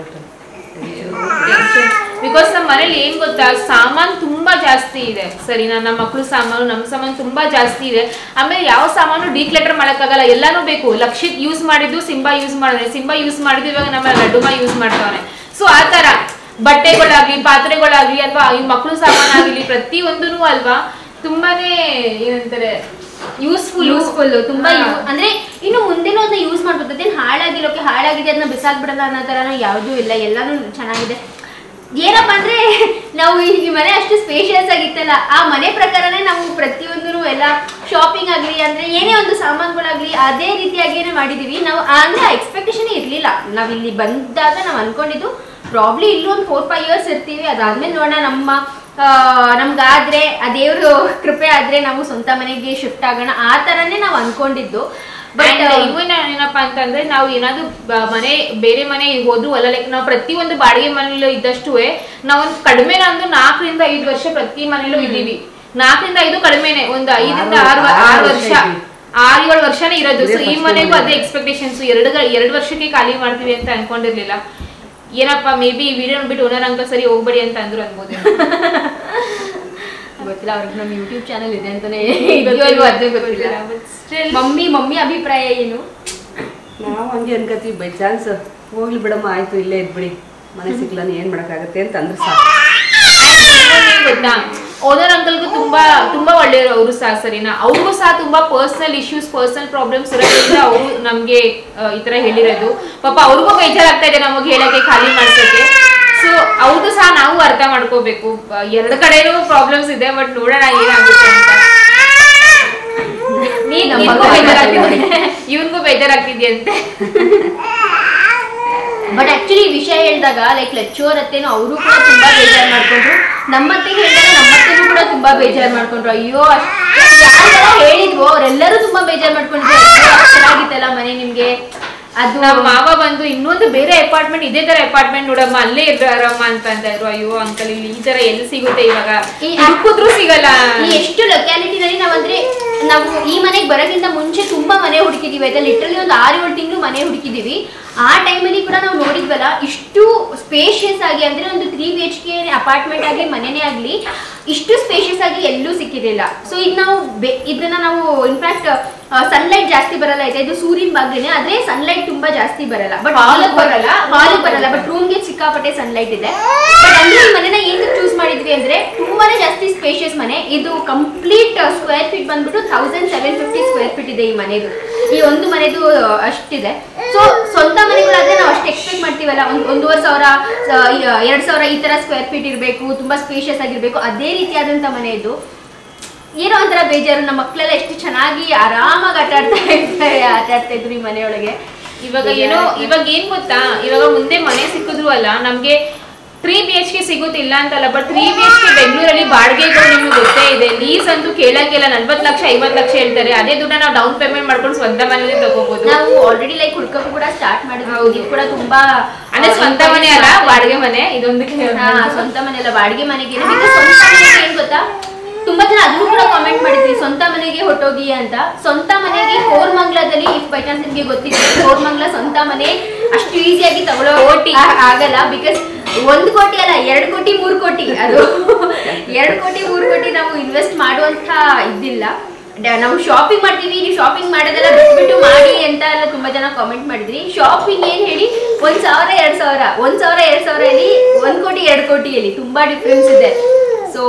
Speaker 2: ಬಿಕಾಸ್ ನಮ್ಮ ಮನೇಲಿ ಏನ್ ಗೊತ್ತಾ ಸಾಮಾನ್ ತುಂಬಾ ಜಾಸ್ತಿ ಇದೆ. ಸರಿ ನಮ್ಮ ಮಕ್ಕಳು ಸಾಮಾನು ನಮ್ಮ ಸಾಮಾನು ತುಂಬಾ ಜಾಸ್ತಿ ಇದೆ. ಆಮೇಲೆ ಯಾವ ಸಾಮಾನು ಡಿಕ್ಲೆಟರ್ ಮಾಡಕ್ಕಾಗಲ್ಲ ಎಲ್ಲಾನು ಬೇಕು. ಲಕ್ಷಿತ್ ಯೂಸ್ ಮಾಡಿದ್ದು ಸಿಂಬಾ ಯೂಸ್ ಮಾಡಿದ್ರೆ ಸಿಂಬಾ ಯೂಸ್ ಮಾಡಿದ್ದು ಇವಾಗ ನಮ್ಮ ಲಡ್ಡುಮ ಯೂಸ್ ಮಾಡ್ತಾವನೆ. ಸೊ ಆತರ ತರ. ಬಟ್ಟೆಗಳಾಗ್ಲಿ ಪಾತ್ರೆಗಳಾಗ್ಲಿ ಅಥವಾ ಈ ಮಕ್ಕಳು ಸಾಮಾನು ಆಗಿರ್ಲಿ ಪ್ರತಿಯೊಂದೂ ಅಲ್ವಾ? ತುಂಬಾನೇ ಏನಂತಾರೆ ಯೂಸ್ಫುಲ್
Speaker 1: ಯೂಸ್ಫುಲ್ ತುಂಬಾ ಅಂದ್ರೆ ಇನ್ನು ಮುಂದಿನ ಅದನ್ನ ಯೂಸ್ ಮಾಡ್ಬೋದು ಅದೇನು ಹಾಳಾಗಿರೋಕೆ ಹಾಳಾಗಿದೆ ಅದನ್ನ ಬಿಸಾಕ್ಬಿಡಲ್ಲ ಅನ್ನೋ ಥರನೂ ಯಾವುದೂ ಇಲ್ಲ ಎಲ್ಲಾನು ಚೆನ್ನಾಗಿದೆ. ಏನಪ್ಪ ಅಂದ್ರೆ ನಾವು ಈ ಮನೆ ಅಷ್ಟು ಸ್ಪೇಷಿಯಸ್ ಆಗಿತ್ತಲ್ಲ ಆ ಮನೆ ಪ್ರಕಾರನೇ ನಾವು ಪ್ರತಿಯೊಂದೂ ಎಲ್ಲ ಶಾಪಿಂಗ್ ಆಗಲಿ ಅಂದ್ರೆ ಏನೇ ಒಂದು ಸಾಮಾನುಗಳಾಗ್ಲಿ ಅದೇ ರೀತಿಯಾಗಿಯೇ ಮಾಡಿದೀವಿ. ನಾವು ಅಂದ್ರೆ ಎಕ್ಸ್ಪೆಕ್ಟೇಷನ್ ಇರಲಿಲ್ಲ. ನಾವು ಇಲ್ಲಿ ಬಂದಾಗ ನಾವು ಅನ್ಕೊಂಡಿದ್ದು ಪ್ರಾಬ್ಲಿ ಇಲ್ಲೂ ಒಂದು ಫೋರ್ ಫೈವ್ ಇಯರ್ಸ್ ಇರ್ತೀವಿ. ಅದಾದ್ಮೇಲೆ ನೋಡೋಣ ನಮ್ಮ ನಮ್ಗಾದ್ರೆ ಆ ದೇವ್ರು ಕೃಪೆ ಆದ್ರೆ ನಾವು ಸ್ವಂತ ಮನೆಗೆ ಶಿಫ್ಟ್ ಆಗೋಣ. ಆ ತರನೇ ನಾವು ಅನ್ಕೊಂಡಿದ್ದು. ಬಟ್
Speaker 2: ಇವು ಇವನ್ ಏನಪ್ಪಾ ಅಂತಂದ್ರೆ ನಾವು ಏನಾದ್ರು ಮನೆ ಬೇರೆ ಮನೆ ಹೋದ್ರು ಅಲ್ಲ ಲೈಕ್ ನಾವು ಪ್ರತಿಯೊಂದು ಬಾಡಿಗೆ ಮನೆಯಲ್ಲೂ ಇದ್ದಷ್ಟು ನಾವು ಒಂದು ಕಡಿಮೆ ಅಂದ್ರೆ ನಾಲ್ಕರಿಂದ ಐದು ವರ್ಷ ಪ್ರತಿ ಮನೆಯಲ್ಲೂ ಇದ್ದೀವಿ. ನಾಲ್ಕರಿಂದ ಐದು ಕಡಿಮೆನೆ ಒಂದು ಐದರಿಂದ ಆರು
Speaker 3: ಆರು-
Speaker 2: ವರ್ಷ. ಆರು ಏಳು ವರ್ಷನೇ ಇರೋದು. ಸೊ ಈ ಮನೆಗೂ ಅದೇ ಎಕ್ಸ್ಪೆಕ್ಟೇಷನ್ಸ್ ಎರಡು ಎರಡು ವರ್ಷಕ್ಕೆ ಖಾಲಿ ಮಾಡ್ತೀವಿ ಅಂತ ಅನ್ಕೊಂಡಿರ್ಲಿಲ್ಲ. ಏನಪ್ಪಾ ಮೇ ಬಿ ವಿಡಿಯೋ ಬಿಟ್ಟು ಓನರ್ ಅಂಕಲ್ ಸರಿ ಹೋಗ್ಬೇಡಿ ಅಂತ ಅಂದ್ರು ಅನ್ಬೋದು.
Speaker 1: ಗೊತ್ತಿಲ್ಲ ಅವ್ರಿಗೆ ನಮ್ಮ ಯೂಟ್ಯೂಬ್ ಚಾನಲ್ ಇದೆ ಅಂತಾನೆ ಅದೇ ಗೊತ್ತಿಲ್ಲ ಮಮ್ಮಿ ಮಮ್ಮಿ ಅಭಿಪ್ರಾಯ ಏನು?
Speaker 3: ನಾವು ಹಂಗೆ ಅನ್ಕೋತೀವಿ ಬೈ ಚಾನ್ಸ್ ಹೋಗ್ಲಿ ಬಿಡಮ್ಮ ಆಯ್ತು ಇಲ್ಲೇ ಇದ್ಬಿಡಿ. ಮನೆ ಸಿಗ್ಲಾನ ಏನ್ ಮಾಡಕ್ಕಾಗತ್ತೆ ಅಂತ ಅಂದ್ರೆ ಸಾಕು
Speaker 2: ಗೊತ್ತಾ? ಓನರ್ ಅಂಕಲ್ಗೂ ತುಂಬಾ ತುಂಬಾ ಒಳ್ಳೆಯವರು ಅವರು ಸಹ ಸರಿನಾ? ಅವ್ರಿಗೂ ಸಹ ತುಂಬಾ ಪರ್ಸನಲ್ ಇಶ್ಯೂಸ್ ಪರ್ಸನಲ್ ಪ್ರಾಬ್ಲಮ್ಸ್ ಇರೋದ್ರಿಂದ ಅವರು ನಮ್ಗೆ ಈ ತರ ಹೇಳಿರೋದು. ಪಾಪ ಅವ್ರಿಗೂ ಬೇಜಾರಾಗ್ತಾ ಇದೆ ನಮಗೆ ಹೇಳಕ್ಕೆ ಖಾಲಿ ಮಾಡ್ಸೋಕೆ ಸೊ ಅವ್ರದ್ದು ಸಹ ನಾವು ಅರ್ಥ ಮಾಡ್ಕೋಬೇಕು. ಎರಡು ಕಡೆನೂ ಪ್ರಾಬ್ಲಮ್ಸ್ ಇದೆ ಬಟ್ ನೋಡೋಣ ಏನಾಗುತ್ತೆ ಅಂತ. ಇವನ್ಗೂ ಬೇಜಾರಾಗ್ತಿದ್ಯಂತೆ
Speaker 1: ಬಟ್ ಆಕ್ಚುಲಿ ವಿಷಯ ಹೇಳಿದಾಗ ಲೈಕ್ ಲೆಕ್ಚರ್ ಅತ್ತೇನು ಅವರು ಕೂಡ ತುಂಬಾ ಬೇಜಾರ್ ಮಾಡ್ಕೊಂಡ್ರು. ನಮ್ಮತ್ತೆ ಹೇಳಿದಾಗ ನಮ್ಮತ್ತೆನೂ ಕೂಡ ತುಂಬಾ ಬೇಜಾರ್ ಮಾಡ್ಕೊಂಡ್ರು. ಅಯ್ಯೋ ಯಾರ ಯಾರೆಲ್ಲ ಹೇಳಿದ್ವು ಅವರೆಲ್ಲರೂ ತುಂಬಾ ಬೇಜಾರ್ ಮಾಡ್ಕೊಂಡ್ರು. ಚೆನ್ನಾಗಿತ್ತಲ್ಲ ಮನೆ ನಿಮ್ಗೆ? ಅದು
Speaker 2: ನಮ್ಮ ಮಾವ ಬಂದು ಇನ್ನೊಂದು ಬೇರೆ ಅಪಾರ್ಟ್ಮೆಂಟ್ ಇದೇ ತರ ಅಪಾರ್ಟ್ಮೆಂಟ್ ನೋಡಮ್ಮ ಅಲ್ಲೇ ಇದ್ದಾರಮ್ಮ ಅಂತ ಇದ್ರು. ಅಯ್ಯೋ ಅಂಕಲ್ ಇಲ್ಲಿ ಈ ತರ ಎಲ್ಲಿ ಸಿಗುತ್ತೆ ಇವಾಗ? ಸಿಗಲ್ಲ.
Speaker 1: ಎಷ್ಟು ಲೊಕ್ಯಾಲಿಟಿನಲ್ಲಿ ನಾವಂದ್ರೆ ನಾವು ಈ ಮನೆಗೆ ಬರೋಕ್ಕಿಂತ ಮುಂಚೆ ತುಂಬಾ ಮನೆ ಹುಡುಕಿದೀವಿ. ಆಯ್ತಾ ಲಿಟ್ರಲಿ ಒಂದು ಆರು ಏಳು ತಿಂಗಳು ಮನೆ ಹುಡುಕಿದೀವಿ. ಆ ಟೈಮಲ್ಲಿ ಕೂಡ ನಾವು ನೋಡಿದ್ವಲ್ಲ ಇಷ್ಟು ಸ್ಪೇಷಿಯಸ್ ಆಗಿ ಅಂದ್ರೆ ಒಂದು three B H K apartment ಆಗಲಿ ಮನೆನೇ ಆಗಲಿ ಇಷ್ಟು ಸ್ಪೇಷಿಯಸ್ ಆಗಿ ಎಲ್ಲೂ ಸಿಕ್ಕಿರಲಿಲ್ಲ. ಸೊ ಇದು ನಾವು ಬೆ- ಇದನ್ನ ನಾವು ಇನ್ಫ್ಯಾಕ್ಟ್ ಸನ್ಲೈಟ್ ಜಾಸ್ತಿ ಬರಲ್ಲ ಆಯ್ತಾ ಇದು ಸೂರ್ಯನ ಬಾಗ್ಲೇನೆ ಆದ್ರೆ ಸನ್ಲೈಟ್ ತುಂಬಾ ಜಾಸ್ತಿ ಬರಲ್ಲ. ಬಟ್ ಹಾಲಿಗೆ ಬರಲ್ಲ. ಹಾಲಿಗೆ ಬರಲ್ಲ ಬಟ್ ರೂಮ್ಗೆ ಸಿಕ್ಕಾಪಟ್ಟೆ ಸನ್ಲೈಟ್ ಇದೆ. ಬಟ್ ಅಂದ್ರೆ ಈ ಮನೆನ ಏನು ಚೂಸ್ ಮಾಡಿದ್ವಿ ಅಂದ್ರೆ ತುಂಬಾನೇ ಜಾಸ್ತಿ ಸ್ಪೇಷಿಯಸ್ ಮನೆ. ಇದು ಕಂಪ್ಲೀಟ್ ಸ್ಕ್ವೇರ್ ಫೀಟ್ ಬಂದ್ಬಿಟ್ಟು thousand seven fifty square feet ಇದೆ ಈ ಮನೆದು. ಈ ಒಂದು ಮನೆದು ಆ, ಅಷ್ಟಿದೆ. ಸೊ ಸ್ವಂತ ಮನೆಗಳಾದ್ರೆ ನಾವು ಅಷ್ಟು ಎಕ್ಸ್ಪೆಕ್ಟ್ ಮಾಡ್ತೀವಲ್ಲ. ಒಂದು ಒಂದೂವರೆ ಸಾವಿರ ಎರಡು ಈ, ಎರಡ್ ಸಾವಿರ ಈ ತರ ಸ್ಕ್ವೇರ್ ಫೀಟ್ ಇರಬೇಕು ತುಂಬಾ ಸ್ಪೇಷಿಯಸ್ ಆಗಿರ್ಬೇಕು. ಅದೇ ರೀತಿಯಾದಂತ ಮನೆ ಇದು ಏನೋ ಒಂಥರ ಬೇಜಾರು. ನಮ್ಮ ಮಕ್ಕಳೆಲ್ಲ ಎಷ್ಟು ಚೆನ್ನಾಗಿ ಆರಾಮಾಗಿ ಆಟ ಆಡ್ತಾ ಇರ್ತಾರೆ ಆಟ ಆಡ್ತಾ ಇದ್ರು ಈ ಮನೆಯೊಳಗೆ.
Speaker 2: ಇವಾಗ ಏನೋ ಇವಾಗ ಏನ್ ಗೊತ್ತಾ? ಇವಾಗ ಮುಂದೆ ಮನೆ ಸಿಕ್ಕಿದ್ರು ಅಲ್ಲ ನಮ್ಗೆ ತ್ರೀ ಬಿ ಎಚ್ ಕೆ ಸಿಗುತ್ತಿಲ್ಲ ಅಂತಲ್ಲ but three B H K ಬೆಂಗಳೂರಲ್ಲಿ ಬಾಡಿಗೆಗಳು ನಿಮ್ಗೆ ಗೊತ್ತೇ ಇದೆ. ಲೀಸ್ ಅಂತೂ ಕೇಳಂಗಿಲ್ಲ ನಲ್ವತ್ತು ಲಕ್ಷ ಐವತ್ತು ಲಕ್ಷ ಹೇಳ್ತಾರೆ. ಅದೇ ದುಡ್ಡ ನಾವು ಡೌನ್ ಪೇಮೆಂಟ್ ಮಾಡ್ಕೊಂಡು ಸ್ವಂತ ಮನೇಲಿ ತಗೋಬಹುದು
Speaker 1: ನಾವು ಆಲ್ರೆಡಿ ಲೈಕ್ ಹುಡ್ಕಕ್ಕೂ ಕೂಡ ಸ್ಟಾರ್ಟ್ ಮಾಡಿದ್ವಿ. ಇದು ಕೂಡ ತುಂಬಾ
Speaker 2: ಅಂದ್ರೆ ಸ್ವಂತ ಮನೆ ಅಲ್ಲ ಬಾಡಿಗೆ ಮನೆ
Speaker 1: ಇದೊಂದು ಸ್ವಂತ ಮನೆ ಅಲ್ಲ ಬಾಡಿಗೆ ಮನೆಗೆ. ಸ್ವಂತ ಮನೆಗೆ ಏನ್ ಗೊತ್ತಾ? ತುಂಬಾ ಜನ ಅದನ್ನು ಕೂಡ ಕಾಮೆಂಟ್ ಮಾಡಿದ್ವಿ ಸ್ವಂತ ಮನೆಗೆ ಹೊಟ್ಟೋಗಿ ಅಂತ. ಸ್ವಂತ ಮನೆಗೆ ಕೋರ್ಮಂಗ್ಲದಲ್ಲಿ ಇಫ್ ಬೈ ಚಾನ್ಸ್ ನಿಮ್ಗೆ ಗೊತ್ತಿದೆ ಕೋರ್ಮಂಗ್ಲ ಸ್ವಂತ ಮನೆ ಅಷ್ಟು ಈಸಿಯಾಗಿ ತಗೊಳ್ಳೋ ಆಗಲ್ಲ ಬಿಕಾಸ್ ಒಂದ್ ಕೋಟಿ ಅಲ್ಲ ಎರಡು ಕೋಟಿ ಮೂರು ಕೋಟಿ. ಅದು ಎರಡು ಕೋಟಿ ಮೂರು ಕೋಟಿ ನಾವು ಇನ್ವೆಸ್ಟ್ ಮಾಡುವಂತ ಇದಿಲ್ಲ. ನಾವು ಶಾಪಿಂಗ್ ಮಾಡ್ತೀವಿ ನೀವು ಶಾಪಿಂಗ್ ಮಾಡೋದೆಲ್ಲ ಬಿಟ್ಬಿಟ್ಟು ಮಾಡಿ ಅಂತ ಎಲ್ಲ ತುಂಬಾ ಜನ ಕಾಮೆಂಟ್ ಮಾಡಿದ್ರಿ. ಶಾಪಿಂಗ್ ಏನ್ ಹೇಳಿ? ಒಂದ್ ಸಾವಿರ ಎರಡ್ ಸಾವಿರ. ಒಂದ್ ಸಾವಿರ ಎರಡ್ ಸಾವಿರ ಇಲ್ಲಿ ಒಂದ್ ಕೋಟಿ ಎರಡ್ ಕೋಟಿಯಲ್ಲಿ ತುಂಬಾ ಡಿಫ್ರೆನ್ಸ್ ಇದೆ. ಸೊ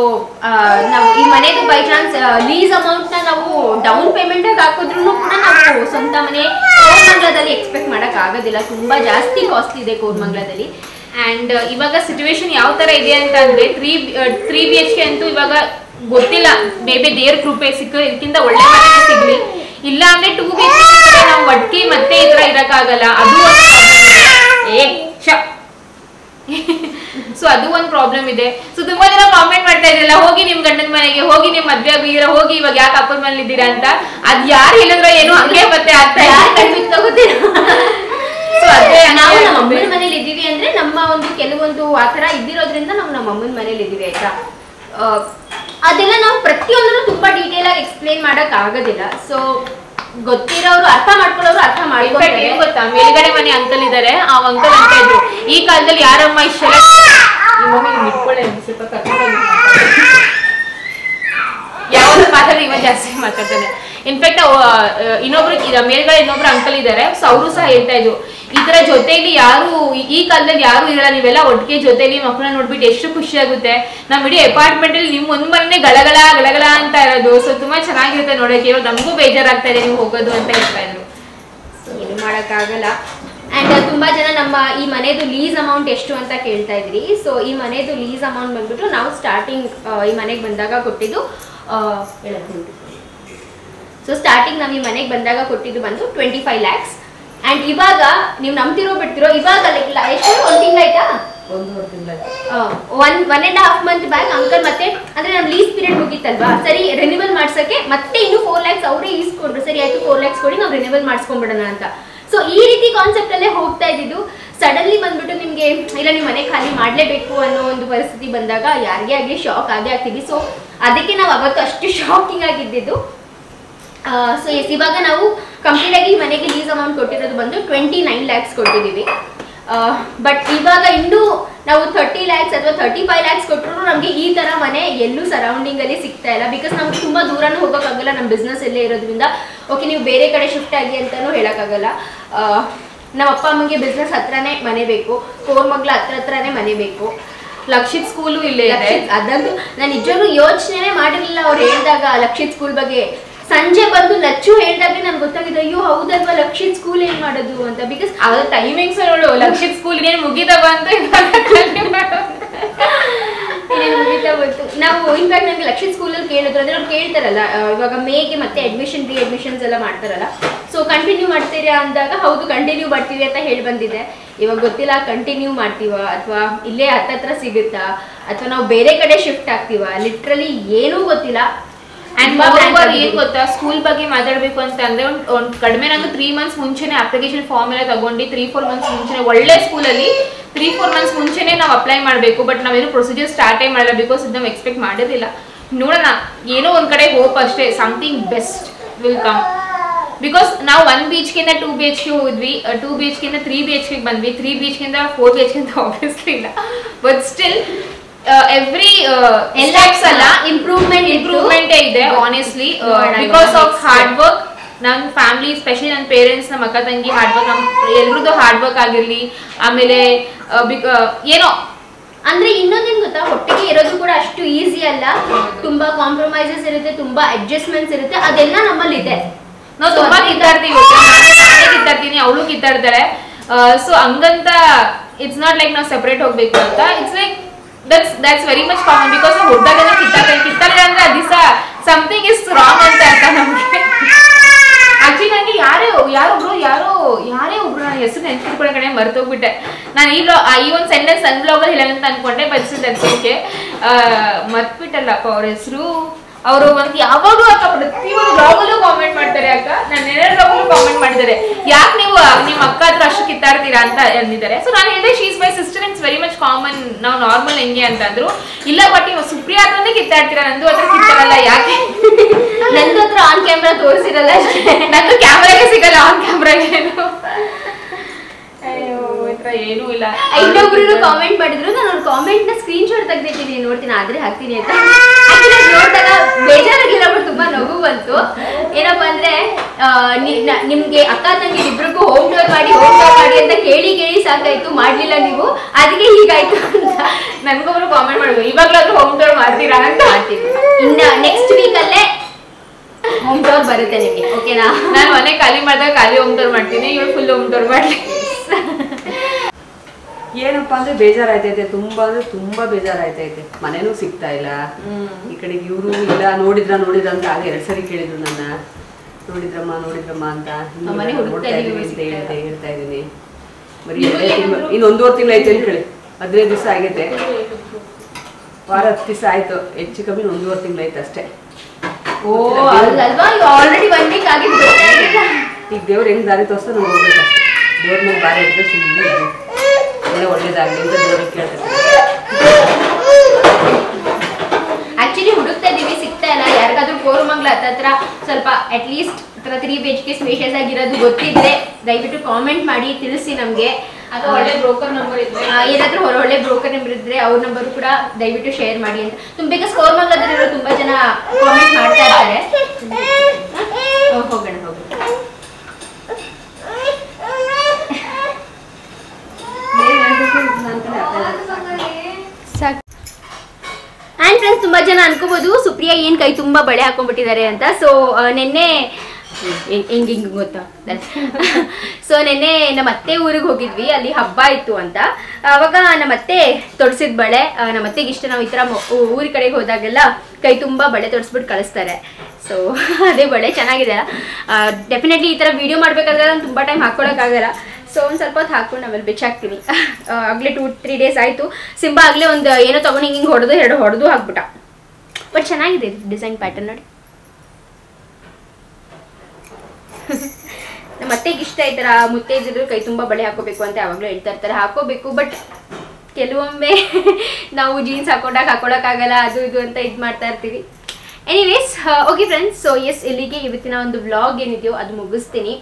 Speaker 1: ನಾವು ಈ ಮನೆಗೆ ಬೈ ಚಾನ್ಸ್ ಲೀಸ್ ಅಮೌಂಟ್ನ ನಾವು ಡೌನ್ ಪೇಮೆಂಟ್ ಆಗಿ ಹಾಕಿದ್ರು ಕೂಡ ನಾವು ಸ್ವಂತ ಮನೆ ಕೋರ್ಮಂಗ್ಲದಲ್ಲಿ ಎಕ್ಸ್ಪೆಕ್ಟ್ ಮಾಡಕ್ ಆಗೋದಿಲ್ಲ. ತುಂಬಾ ಜಾಸ್ತಿ ಕಾಸ್ಟ್ಲಿ ಇದೆ ಕೋರ್ಮಂಗ್ಲದಲ್ಲಿ.
Speaker 2: ಅಂಡ್ ಇವಾಗ ಸಿಚುವೇಶನ್ ಯಾವ ತರ ಇದೆ ಅಂತ ಅಂದ್ರೆ three three B H K ಅಂತೂ ಇವಾಗ ಗೊತ್ತಿಲ್ಲ. ಮೇ ಬಿ ದೇವ್ರ ಕೃಪೆ ಸಿಕ್ಕ ಇದಕ್ಕಿಂತ ಒಳ್ಳೆ ಮನೆ ಸಿಗ್ಲಿ. ಇಲ್ಲ ಅಂದ್ರೆ ಟೂ ಬಿ ಎಚ್ ಕೆ ನಾವು ಒಟ್ಟಿಗೆ ಮತ್ತೆ ಈ ತರ ಇರಕ್ಕಾಗಲ್ಲ ಅದು. ಏ ಶ. ಸೊ ಅದು ಒಂದು ಪ್ರಾಬ್ಲಮ್ ಇದೆ. ಸೊ ತುಂಬಾ ಜನ ಕಾಮೆಂಟ್ ಮಾಡ್ತಾ ಇದ್ರಲ್ಲ ಹೋಗಿ ನಿಮ್ ಗಂಡನ ಮನೆಗೆ ಹೋಗಿ ನಿಮ್ ಮದ್ವೆ ಆಗಿದ್ದೀರಾ ಹೋಗಿ ಇವಾಗ ಯಾಕೆ ಅಪ್ಪನ ಮನೇಲಿ ಇದ್ದೀರಾ ಅಂತ. ಅದ್ ಯಾರು ಹೇಳಿದ್ರೆ ಏನು ಹಂಗೆ ಮತ್ತೆ ಆಗ್ತಾ
Speaker 1: ಯಾರು
Speaker 2: ಇದೆ
Speaker 1: ಕಣ್ಬಿಟ್ ತಗೋತೀರ? ನಾವು ನಮ್ಮ ಅಮ್ಮನ ಮನೇಲಿ ಇದ್ದೀವಿ ಅಂದ್ರೆ ನಮ್ಮ ಒಂದು ಕೆಲವೊಂದು ಆತರ ತರ ಇದ್ದಿರೋದ್ರಿಂದ ನಾವು ನಮ್ಮ ಅಮ್ಮನ ಮನೇಲಿ ಇದ್ದೀವಿ ಆಯ್ತಾ? ಅದೆಲ್ಲ ನಾವು ಪ್ರತಿಯೊಂದನ್ನು ತುಂಬಾ ಡೀಟೇಲ್ ಆಗಿ ಎಕ್ಸ್ಪ್ಲೈನ್ ಮಾಡಕ್ ಆಗೋದಿಲ್ಲ. ಸೊ ಗೊತ್ತಿರೋರು ಅರ್ಥ ಮಾಡ್ಕೊಳ್ಳೋರು ಅರ್ಥ ಮಾಡ್ಕೊಂತಾರೆ.
Speaker 2: ಗೊತ್ತಾ? ಮೇಲ್ಗಡೆ ಮನೆ ಅಂಕಲ್ ಇದಾರೆ ಆ ಅಂಕಲ್ ಅಂತ ಇದ್ರು. ಈ ಕಾಲದಲ್ಲಿ ಯಾರಮ್ಮ ಇಷ್ಟ ಯಾವ್ದು ಮಾತಾಡ ಹಿಂಗ್ ಇಟ್ಕೊಳ್ಳಿ ಒಂದ್ ಸ್ವಲ್ಪ ಕರ್ಕೊಂಡ್ ಹೋಗಿ. ಯಾವಾಗ ಮಾತಾಡಿ ಇವ ಜಾಸ್ತಿ ಮಾತಾಡ್ತಾನೆ. ಇನ್ಫ್ಯಾಕ್ಟ್ ಇನ್ನೊಬ್ರು ಮೇಲ್ಗಡೆ ಇನ್ನೊಬ್ರು ಅಂಕಲ್ ಇದಾರೆ. ಸೊ ಅವರು ಸಹ ಹೇಳ್ತಾ ಇದ್ರು ಈ ಜೊತೆಲಿ ಯಾರು ಈ- ಕಾಲದಲ್ಲಿ ಯಾರು ಇರಲ್ಲ, ನೀವೆಲ್ಲ ಒಟ್ಟಿಗೆ ಜೊತೆಲಿ ಮಕ್ಕಳನ್ನ ನೋಡ್ಬಿಟ್ಟು ಎಷ್ಟು ಖುಷಿ ಆಗುತ್ತೆ. ನಮ್ಮ ಇಡೀ ಅಪಾರ್ಟ್ಮೆಂಟ್ ಅಲ್ಲಿ ನಿಮ್ ಒಂದ್ ಮನೆ ಗಳಗಳ ಗಳಗಳ ಅಂತ ಇರೋದು. ಸೊ ತುಂಬಾ ಚೆನ್ನಾಗಿರುತ್ತೆ ನೋಡಕ್ಕೆ ಇವಾಗ ನಮಗೂ ಬೇಜಾರಾಗ್ತಾ ಇದೆ ನೀವು ಹೋಗೋದು ಅಂತ ಹೇಳ್ತಾ ಇದ್ರು.
Speaker 1: ಏನು ಮಾಡಕ್ಕಾಗಲ್ಲ. ಅಂಡ್ ತುಂಬಾ ಜನ ನಮ್ಮ ಈ ಮನೆದು ಲೀಸ್ ಅಮೌಂಟ್ ಎಷ್ಟು ಅಂತ ಕೇಳ್ತಾ ಇದ್ರಿ. ಸೊ ಈ ಮನೆದು ಲೀಸ್ ಅಮೌಂಟ್ ಬಂದ್ಬಿಟ್ಟು ನಾವು ಸ್ಟಾರ್ಟಿಂಗ್ ಈ ಮನೆಗೆ ಬಂದಾಗ ಕೊಟ್ಟಿದ್ದು ಸೊ ಸ್ಟಾರ್ಟಿಂಗ್ ನಾವು ಈ ಮನೆಗೆ ಬಂದಾಗ ಕೊಟ್ಟಿದ್ದು ಬಂದು ಟ್ವೆಂಟಿ ಫೈವ್ ಲ್ಯಾಕ್ಸ್ ಅಂಡ್ ಇವಾಗ ನೀವು ನಂಬ್ತಿರೋ ಬಿಡ್ತಿರೋ ಇವಾಗ ಲೈಕ್ ಲ- ಎಷ್ಟು ಒಂದು ತಿಂಗಳಾಯ್ತಾ? One one and half month back uncle ಮತ್ತೆ ಅಂದ್ರೆ ನಮ್ಮ ಲೀಸ್ ಪೀರಿಯಡ್ ಮುಗೀತಲ್ವಾ? ಸರಿ ರಿನಿವಲ್ ಮಾಡ್ಸಕ್ಕೆ ಮತ್ತೆ ಇನ್ನು ಫೋರ್ ಲ್ಯಾಕ್ಸ್ ಅವರೇ ಈಸ್ಕೊಂಡ್ರು ಸರಿ ಆಯ್ತು ಫೋರ್ ಲ್ಯಾಕ್ಸ್ ಕೊಡಿ ನಾವು ರಿನಿವಲ್ ಮಾಡಿಸ್ಕೊಂಡ್ಬಿಡೋಣ ಅಂತ. ಸೊ ಈ ರೀತಿ ಕಾನ್ಸೆಪ್ಟ್ ಅಲ್ಲೇ ಹೋಗ್ತಾ ಇದ್ದಿದ್ದು. ಸಡನ್ಲಿ ಬಂದ್ಬಿಟ್ಟು ನಿಮಗೆ ಇಲ್ಲ ನೀವು ಮನೆ ಖಾಲಿ ಮಾಡಲೇಬೇಕು ಅನ್ನೋ ಒಂದು ಪರಿಸ್ಥಿತಿ ಬಂದಾಗ ಯಾರಿಗೇ ಆಗಲಿ ಶಾಕ್ ಆಗೇ ಆಗ್ತೀವಿ ಸೊ ಅದಕ್ಕೆ ನಾವು ಅವತ್ತು ಅಷ್ಟು ಶಾಕಿಂಗ್ ಆಗಿದ್ದಿದ್ದು. ಸೊ ಎಸ್ ಇವಾಗ ನಾವು ಕಂಪ್ಲೀಟ್ ಆಗಿ ಮನೆಗೆ ಲೀಸ್ ಅಮೌಂಟ್ ಕೊಟ್ಟಿರೋದು ಬಂದು ಟ್ವೆಂಟಿ ನೈನ್ ಲ್ಯಾಕ್ಸ್ ಕೊಟ್ಟಿದ್ದೀವಿ ಬಟ್ ಇವಾಗ ಇನ್ನೂ ನಾವು ಥರ್ಟಿ ಲ್ಯಾಕ್ಸ್ ಅಥವಾ ತರ್ಟಿ ಫೈವ್ ಲ್ಯಾಕ್ಸ್ ಕೊಟ್ಟರು ನಮಗೆ ಈ ಥರ ಮನೆ ಎಲ್ಲೂ ಸರೌಂಡಿಂಗಲ್ಲಿ ಸಿಗ್ತಾ ಇಲ್ಲ. ಬಿಕಾಸ್ ನಮ್ಗೆ ತುಂಬ ದೂರನೂ ಹೋಗೋಕ್ಕಾಗಲ್ಲ ನಮ್ಮ ಬಿಸ್ನೆಸ್ ಎಲ್ಲೇ ಇರೋದ್ರಿಂದ. ಓಕೆ ನೀವು ಬೇರೆ ಕಡೆ ಶಿಫ್ಟ್ ಆಗಿ ಅಂತಲೂ ಹೇಳೋಕ್ಕಾಗಲ್ಲ. ನಮ್ಮ ಅಪ್ಪ ಅಮ್ಮಗೆ ಬಿಸ್ನೆಸ್ ಹತ್ರನೇ ಮನೆ ಬೇಕು. ಕೋರ್ಮಗ್ಲ ಹತ್ರ ಹತ್ರನೇ ಮನೆ ಬೇಕು.
Speaker 2: ಲಕ್ಷಿತ್ ಸ್ಕೂಲು ಇಲ್ಲೇ
Speaker 1: ಅದಂತೂ ನಾನು ನಿಜವೂ ಯೋಚನೆ ಮಾಡಿರಲಿಲ್ಲ ಅವ್ರು ಹೇಳಿದಾಗ ಲಕ್ಷಿತ್ ಸ್ಕೂಲ್ ಬಗ್ಗೆ. ಸಂಜೆ ಬಂದು ಲಚ್ಚು ಹೇಳಿದಾಗ ನಂಗೆ ಗೊತ್ತಾಗಿದೆ, ಅಯ್ಯೋ, ಹೌದಲ್ವಾ, ಲಕ್ಷಿತ್ ಸ್ಕೂಲ್ ಏನ್ ಮಾಡೋದು ಅಂತ? ಬಿಕಾಸ್
Speaker 2: ಅದ್ರ ಟೈಮಿಂಗ್ಸ್ ನೋಡು, ಲಕ್ಷಿತ್ ಸ್ಕೂಲ್ ಇನ್ನೇನು ಮುಗಿದವ ಅಂತ
Speaker 1: ನಾವು ಇನ್ಫ್ಯಾಕ್ಟ್ ನಮ್ಗೆ ಲಕ್ಷಿತ್ ಸ್ಕೂಲಲ್ಲಿ ಕೇಳಿದ್ರು. ಅಂದ್ರೆ ಅವ್ರು ಕೇಳ್ತಾರಲ್ಲ ಇವಾಗ ಮೇಗೆ ಮತ್ತೆ ಅಡ್ಮಿಷನ್ ರೀ ಅಡ್ಮಿಷನ್ಸ್ ಎಲ್ಲ ಮಾಡ್ತಾರಲ್ಲ. ಸೊ ಕಂಟಿನ್ಯೂ ಮಾಡ್ತೀರಾ ಅಂದಾಗ, ಹೌದು ಕಂಟಿನ್ಯೂ ಮಾಡ್ತೀವಿ ಅಂತ ಹೇಳಿ ಬಂದಿದೆ ಇವಾಗ ಗೊತ್ತಿಲ್ಲ ಕಂಟಿನ್ಯೂ ಮಾಡ್ತೀವ ಅಥವಾ ಇಲ್ಲೇ ಹತ್ತತ್ರ ಸಿಗುತ್ತಾ? ಅಥವಾ ನಾವು ಬೇರೆ ಕಡೆ ಶಿಫ್ಟ್ ಆಗ್ತೀವ? ಲಿಟ್ರಲಿ ಏನೂ ಗೊತ್ತಿಲ್ಲ.
Speaker 2: ಅಂಡ್ ಏನ್ ಗೊತ್ತಾ? ಸ್ಕೂಲ್ ಬಗ್ಗೆ ಮಾತಾಡ್ಬೇಕು ಅಂತ ಅಂದ್ರೆ ಒಂದ್ ಕಡಿಮೆ ನಂಗೆ ತ್ರೀ ಮಂತ್ಸ್ ಮುಂಚೆನೆ ಅಪ್ಲಿಕೇಶನ್ ಫಾರ್ಮ್ ಎಲ್ಲ ತಗೊಂಡು ತ್ರೀ ಫೋರ್ ಮಂತ್ಸ್ ಮುಂಚೆನೆ ಒಳ್ಳೆ ಸ್ಕೂಲಲ್ಲಿ ತ್ರೀ ಫೋರ್ ಮಂತ್ಸ್ ಮುಂಚೆನೆ ನಾವು ಅಪ್ಲೈ ಮಾಡಬೇಕು ಬಟ್ ನಾವೇನು ಪ್ರೊಸೀಜರ್ ಸ್ಟಾರ್ಟೇ ಮಾಡಲ್ಲ ಬಿಕಾಸ್ ನಾವು ಎಕ್ಸ್ಪೆಕ್ಟ್ ಮಾಡಿರಲಿಲ್ಲ ನೋಡೋಣ ಏನೋ ಒಂದ್ ಕಡೆ ಹೋಪ್ ಅಷ್ಟೇ something best will come because ನಾವು ಒನ್ ಕಿಂದ ಟೂ ಬಿ ಎಚ್ ಕೆ ಹೋದ್ವಿ ಟೂ ಬಿ ಎಚ್ ಕಿಂದ ತ್ರೀ ಬಿ ಎಚ್ಗೆ ಬಂದ್ವಿ ತ್ರೀ ಬಿ ಎಚ್ ಕಿಂದ ಫೋರ್ ಬಿ ಎಚ್ ಕಿಂತ ಆಬ್ವಿಯಸ್ಲಿ ಇಲ್ಲ. ಬಟ್ ಸ್ಟಿಲ್ ಎವ್ರಿ
Speaker 1: ಸ್ಟೆಪ್ಸ್ ಅಲ್ಲ ಇಂಪ್ರೂವ್ಮೆಂಟ್
Speaker 2: ಇಂಪ್ರೂವ್ಮೆಂಟ್ ಇದೆ.
Speaker 1: Honestly
Speaker 2: because
Speaker 1: of.
Speaker 2: Hard work ನನ್ನ ಫ್ಯಾಮಿಲಿ ಸ್ಪೆಷಲಿ ನನ್ನ ಪೇರೆಂಟ್ಸ್ ನಮ್ಮ ಅಕ್ಕ ತಂಗಿ ಹಾರ್ಡ್ ವರ್ಕ್ ನಮ್ಮ ಎಲ್ರದ್ದು ಹಾರ್ಡ್ ವರ್ಕ್ ಆಗಿರ್ಲಿ. ಆಮೇಲೆ ಆ, ಏನೋ
Speaker 1: ಅಂದ್ರೆ ಇನ್ನೊಂದೇನ್ ಗೊತ್ತಾ? ಹೊಟ್ಟೆಗೆ ಇರೋದು ಕೂಡ ಅಷ್ಟು ಈಸಿ ಅಲ್ಲ. ತುಂಬಾ ಕಾಂಪ್ರಮೈಸಸ್ ಇರುತ್ತೆ ತುಂಬಾ ಅಡ್ಜಸ್ಟ್ಮೆಂಟ್ಸ್ ಇರುತ್ತೆ. ಅದೆಲ್ಲ ನಮ್ಮಲ್ಲಿ ಇದೆ.
Speaker 2: ನಾವು ತುಂಬಾ ಕಿತ್ತಾಡ್ತೀವಿ. ಕಿತ್ತಾಡ್ತೀನಿ ಅವಳು ಕಿತ್ತಾಡ್ತಾಳೆ. ಸೊ ಹಂಗಂತ ಇಟ್ಸ್ ನಾಟ್ ಲೈಕ್ ನಾವು ಸೆಪರೇಟ್ ಹೋಗ್ಬೇಕು ಅಂತ. It's like that's that's very much common because ನಾವು ಹುಟ್ಟಾಗೆಲ್ಲ ಕಿತ್ತಾಡ್ತಾರೆ ಕಿತ್ತಾಡ್ತಾರೆ ಅಂದ್ರೆ ಆ ದಿವಸ ಸಮಥಿಂಗ್ ಇಸ್ ರಾಂಗ್ ಅಂತ ಅರ್ಥ ನಮಗೆ. ಆಕ್ಚುಲಿ ನನಗೆ ಯಾರೇ, ಯಾರೊಬ್ರು, ಯಾರೋ, ಯಾರೇ ಒಬ್ರು ನನ್ನ ಹೆಸರು ನೆನ್ಪಿಟ್ಕೊಳ್ಳೋ ಕಡೆ ಮರ್ತೋಗ್ಬಿಟ್ಟೆ. ನಾನು ಈ ಬ್ಲಾ- ಈ ಒಂದು ಸೆಂಟೆನ್ಸ್ ಸಣ್ಣ ಬ್ಲಾಗಲ್ಲಿ ಹೇಳೋಣ ಅಂತ ಅನ್ಕೊಂಡೆ ಬಟ್ ದರ್ಶನಕ್ಕೆ ಮರ್ತ್ಬಿಟ್ಟಲ್ಲಪ್ಪ ಅವ್ರ ಹೆಸರು. ಅವರು ಒಂದು ಯಾವಾಗಲೂ ಅಕ್ಕ ಪ್ರತಿಯೊಂದು ಬ್ಲಾಗಲ್ಲೂ ಕಾಮೆಂಟ್ ಮಾಡ್ತಾರೆ ಅಕ್ಕ. ನಾನು ಎರಡು ಬ್ಲಾಗಲ್ಲೂ ಕಾಮೆಂಟ್ ಮಾಡಿದ್ದಾರೆ. ಯಾಕೆ ನೀವು ನಿಮ್ಮ ಅಕ್ಕ ಹತ್ರ ಅಷ್ಟು ಕಿತ್ತಾಡ್ತೀರಾ ಅಂತ ಅಂದಿದ್ದಾರೆ. ಸೊ ನಾನು ಹೇಳಿದೆ she's my sister it's very much common ನಾವು ನಾರ್ಮಲ್ ಹೆಂಗೆ ಅಂತಂದ್ರು. ಇಲ್ಲ ಬಟ್ ನೀವು ಸುಪ್ರಿಯಾ ಹತ್ರನೇ ಕಿತ್ತಾಡ್ತೀರಾ? ನಂದು ಹತ್ರ ಕಿತ್ತಾಡಲ್ಲ ಯಾಕೆ?
Speaker 1: ನಂದು ಹತ್ರ ಆನ್ ಕ್ಯಾಮ್ರಾ ತೋರಿಸಿರಲ್ಲ
Speaker 2: ನಂದು ಕ್ಯಾಮ್ರಾಗೆ ಸಿಗಲ್ಲ ಆನ್ ಕ್ಯಾಮ್ರಾಗೆ ಏನೂ ಇಲ್ಲ.
Speaker 1: ಇನ್ನೊಬ್ರು ಕಾಮೆಂಟ್ ಮಾಡಿದ್ರು. ನಾನು ಅವ್ರ ಕಾಮೆಂಟ್ನ ಸ್ಕ್ರೀನ್ ಶಾಟ್ ತೆಗ್ದಿದ್ದೀನಿ ನೋಡ್ತೀನಿ ಆದ್ರೆ ಹಾಕ್ತೀನಿ ಅಂತ. ಬೇಜಾರಾಗಿಲ್ಲ ಬಟ್ ತುಂಬಾ ನಗು ಬಂತು. ಏನಪ್ಪಾ ಅಂದ್ರೆ ನಿಮ್ಗೆ ಅಕ್ಕ ತಂಗಿ ಇಬ್ರಿಗೂ ಹೋಮ್ ಟೂರ್ ಮಾಡಿ ಹೋಮ್ ಟೂರ್ ಮಾಡಿ ಅಂತ ಕೇಳಿ ಕೇಳಿ ಸಾಕಾಯ್ತು ಮಾಡ್ಲಿಲ್ಲ ನೀವು. ಅದಕ್ಕೆ ಹೀಗಾಯ್ತು ಅಂತ
Speaker 2: ನನ್ಗೊಬ್ರು ಕಾಮೆಂಟ್ ಮಾಡ್ಬೇಕು ಇವಾಗ್ಲಾದ್ರೂ ಹೋಮ್ ಡೋರ್ ಮಾಡ್ತೀರಾ ಅಂತ
Speaker 1: ಮಾಡ್ತೀವಿ ಇನ್ನ ನೆಕ್ಸ್ಟ್ ವೀಕ್ ಅಲ್ಲೇ ಹೋಮ್ ಡೋರ್ ಬರುತ್ತೆ ನಿಮಗೆ ಓಕೆನಾ
Speaker 2: ನಾನು ಮನೆ ಖಾಲಿ ಮಾಡಿದಾಗ ಖಾಲಿ ಹೋಮ್ ಡೋರ್ ಮಾಡ್ತೀನಿ ಇವಳು ಫುಲ್ ಹೋಮ್ ಡೋರ್ ಮಾಡ್ಲಿ.
Speaker 3: ಏನಪ್ಪಾ ಅಂದ್ರೆ ಬೇಜಾರಾಯ್ತೈತೆ. ತುಂಬಾ ಅಂದ್ರೆ ತುಂಬಾ ಬೇಜಾರಾಯ್ತೈತೆ. ಮನೇನೂ ಸಿಗ್ತಾ ಇಲ್ಲ. ಈ ಕಡೆ ಇವರು ಇಲ್ಲ ನೋಡಿದ್ರ ನೋಡಿದ್ರ ಅಂತ ಆಗ ಎರಡ್ ಸರಿ ಕೇಳಿದ್ರು ನನ್ನ. ನೋಡಿದ್ರಮ್ಮ ನೋಡಿದ್ರಮ್ಮ ಅಂತ. ಹೇಳ್ತಾ ಇದೀನಿ ಬರೀ
Speaker 2: ಇನ್
Speaker 3: ಇನ್ನು ಒಂದೂವರೆ ತಿಂಗಳು ಐತೆ ಅಂತ ಹೇಳಿ ಹದಿನೈದು ದಿವಸ ಆಗೈತೆ ವಾರ ಹತ್ತು ದಿವಸ ಆಯ್ತು. ಹೆಚ್ಚು ಕಮ್ಮಿ ಒಂದೂವರೆ ತಿಂಗಳು ಐತೆ ಅಷ್ಟೇ.
Speaker 1: ಓ ಆಲ್ರೆಡಿ ಒನ್ ವೀಕ್
Speaker 3: ಈಗ ದೇವ್ರು ಹೆಂಗ್ ದಾರಿ ತೋರಿಸ್ತಾ ನಾವು ಹೋಗ್ಬೇಕು ದೇವ್ರ ಮೇಲೆ ಬಾರಿ ಇದ್ರೆ ಸುಮ್ಮನೆ ಎಲ್ಲ ಒಳ್ಳೇದಾಗಲಿ ಅಂತ ದೇವ್ರಿಗೆ
Speaker 1: ಆಕ್ಚುಲಿ ಹುಡುಕ್ತಾ ಇದೀವಿ ಸಿಗ್ತಾ ಇಲ್ಲ. ಯಾರಿಗಾದ್ರೂ ಕೋರಮಂಗ್ಲ ಹತ್ತತ್ರ ಸ್ವಲ್ಪ ಅಟ್ ಲೀಸ್ಟ್ ಹತ್ರ three B H K spacious ಆಗಿರೋದು ಗೊತ್ತಿದ್ರೆ ದಯವಿಟ್ಟು ಕಾಮೆಂಟ್ ಮಾಡಿ ತಿಳಿಸಿ ನಮಗೆ.
Speaker 2: ಅಥವಾ ಒಳ್ಳೆ ಬ್ರೋಕರ್ ನಂಬರ್ ಇದ್ರೆ.
Speaker 1: ಏನಾದ್ರೂ ಹೊರ ಒಳ್ಳೆ ಬ್ರೋಕರ್ ನಂಬರ್ ಇದ್ರೆ ಅವ್ರ ನಂಬರ್ ಕೂಡ ದಯವಿಟ್ಟು ಶೇರ್ ಮಾಡಿ ಅಂತ. ತುಂಬ ಸ್ಕೋರ್ ಕೋರಮಂಗ್ಲದಲ್ಲಿರೋ ತುಂಬಾ ಜನ ಕಾಮೆಂಟ್ ಮಾಡ್ತಾ ಇರ್ತಾರೆ. ಹೋಗೋಣ ಹೋಗೋಣ ಆ್ಯಂಡ್ ತುಂಬಾ ಜನ ಅನ್ಕೋಬಹುದು ಸುಪ್ರಿಯಾ ಏನ್ ಕೈ ತುಂಬಾ ಬಳೆ ಹಾಕೊಂಡ್ಬಿಟ್ಟಿದ್ದಾರೆ ಅಂತ. ಸೊ ನಿನ್ನೆ ಹೆಂಗೆ, ಹಿಂಗ್ ಗೊತ್ತಾ? ಸೊ ನಿನ್ನೆ ನಮ್ಮ ಅತ್ತೆ ಊರಿಗೆ ಹೋಗಿದ್ವಿ. ಅಲ್ಲಿ ಹಬ್ಬ ಇತ್ತು ಅಂತ. ಅವಾಗ ನಮ್ಮ ಅತ್ತೆ ತೊಡ್ಸಿದ ಬಳೆ ನಮ್ಮ ಅತ್ತೆಗೆ ಇಷ್ಟ ನಾವು ಈ ಥರ ಊರ ಕಡೆಗೆ ಹೋದಾಗೆಲ್ಲ ಕೈ ತುಂಬ ಬಳೆ ತೊಡ್ಸ್ಬಿಟ್ಟು ಕಳಿಸ್ತಾರೆ. ಸೊ ಅದೇ ಬಳೆ ಚೆನ್ನಾಗಿದೆ. ಡೆಫಿನೆಟ್ಲಿ ಈ ಥರ ವಿಡಿಯೋ ಮಾಡ್ಬೇಕಾದ್ರೆ ತುಂಬಾ ಟೈಮ್ ಟೈಮ್ ಹಾಕ್ಕೊಳಕ್ಕಾಗಲ್ಲ ಸೊ ಒಂದು ಸ್ವಲ್ಪ ಹೊತ್ತು ಹಾಕೊಂಡು ಆಮೇಲೆ ಬಿಚ್ಚಾಕ್ತೀನಿ ಆಗಲೇ ಟೂ ತ್ರೀ ಡೇಸ್ ಆಯಿತು. ಸಿಂಬಾ ಆಗಲೇ ಒಂದು ಏನೋ ತೊಗೊಂಡು ಹಿಂಗೆ ಹಿಂಗೆ ಹೊಡೆದು, ಎರಡು ಹೊಡೆದು ಹಾಕ್ಬಿಟ್ಟ. ಬಟ್ ಚೆನ್ನಾಗಿದೆ ಡಿಸೈನ್ ಪ್ಯಾಟರ್ನ್ ನೋಡಿ. ನಮ್ಮ ಅತ್ತೆಗೆ ಇಷ್ಟ ಈ ಥರ ಮುತ್ತೈದಿದ್ರು ಕೈ ತುಂಬ ಬಳೆ ಹಾಕೋಬೇಕು ಅಂತ ಯಾವಾಗಲೂ ಹೇಳ್ತಾ ಇರ್ತಾರೆ. ಹಾಕೋಬೇಕು ಬಟ್ ಕೆಲವೊಮ್ಮೆ ನಾವು ಜೀನ್ಸ್ ಹಾಕೊಂಡಾಗ ಹಾಕೊಳಕ್ಕಾಗಲ್ಲ ಅದು ಇದು ಅಂತ ಇದು ಮಾಡ್ತಾ ಇರ್ತೀವಿ. Anyways okay friends so yes ಇಲ್ಲಿಗೆ ಇವತ್ತಿನ ಒಂದು ವ್ಲಾಗ್ ಏನಿದೆಯೋ ಅದು ಮುಗಿಸ್ತೀನಿ.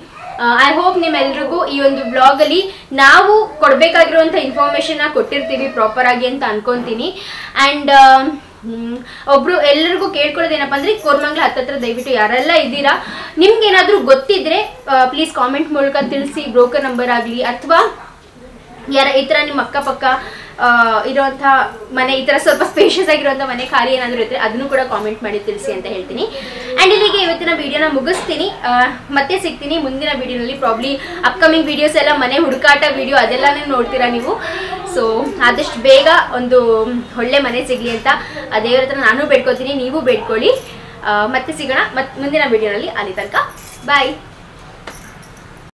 Speaker 1: ಐ ಹೋಪ್ ನಿಮ್ಮೆಲ್ರಿಗೂ ಈ ಒಂದು ವ್ಲಾಗಲ್ಲಿ ನಾವು ಕೊಡಬೇಕಾಗಿರುವಂಥ ಇನ್ಫಾರ್ಮೇಷನ್ನ ಕೊಟ್ಟಿರ್ತೀವಿ ಪ್ರಾಪರ್ ಆಗಿ ಅಂತ ಅನ್ಕೊಂತೀನಿ. ಅಂಡ್ ಒಬ್ರು ಎಲ್ಲರಿಗೂ ಕೇಳ್ಕೊಳ್ಳೋದೇನಪ್ಪ ಅಂದ್ರೆ ಕೋರ್ಮಂಗ್ಲ ಹತ್ತತ್ರ ದಯವಿಟ್ಟು ಯಾರೆಲ್ಲ ಇದ್ದೀರಾ ನಿಮ್ಗೆ ಏನಾದರೂ ಗೊತ್ತಿದ್ರೆ ಪ್ಲೀಸ್ ಕಾಮೆಂಟ್ ಮೂಲಕ ತಿಳಿಸಿ ಬ್ರೋಕರ್ ನಂಬರ್ ಆಗಲಿ, ಅಥವಾ ಯಾರ ಈ ಥರ ನಿಮ್ಮ ಅಕ್ಕಪಕ್ಕ ಇರುವಂಥ ಮನೆ, ಈ ಥರ ಸ್ವಲ್ಪ ಸ್ಪೇಷಿಯಸ್ ಆಗಿರುವಂಥ ಮನೆ ಖಾಲಿ ಏನಾದರೂ ಇದ್ದರೆ ಅದನ್ನು ಕೂಡ ಕಾಮೆಂಟ್ ಮಾಡಿ ತಿಳಿಸಿ ಅಂತ ಹೇಳ್ತೀನಿ. ಆ್ಯಂಡ್ ಇಲ್ಲಿಗೆ ಇವತ್ತಿನ ವಿಡಿಯೋನ ಮುಗಿಸ್ತೀನಿ. ಮತ್ತೆ ಸಿಗ್ತೀನಿ ಮುಂದಿನ ವಿಡಿಯೋನಲ್ಲಿ ಪ್ರಾಬ್ಲಿ ಅಪ್ಕಮಿಂಗ್ ವಿಡಿಯೋಸ್ ಎಲ್ಲ ಮನೆ ಹುಡುಕಾಟ ವಿಡಿಯೋ ಅದೆಲ್ಲನೇ ನೋಡ್ತೀರಾ ನೀವು? ಸೊ ಆದಷ್ಟು ಬೇಗ ಒಂದು ಒಳ್ಳೆ ಮನೆ ಸಿಗಲಿ ಅಂತ ಆ ದೇವರ ಹತ್ರ ನಾನು ಬೇಡ್ಕೊತೀನಿ ನೀವು ಬೇಡ್ಕೊಳ್ಳಿ. ಮತ್ತೆ ಸಿಗೋಣ ಮತ್ತೆ ಮುಂದಿನ ವಿಡಿಯೋನಲ್ಲಿ ಅಲ್ಲಿ ತನಕ. ಬಾಯ್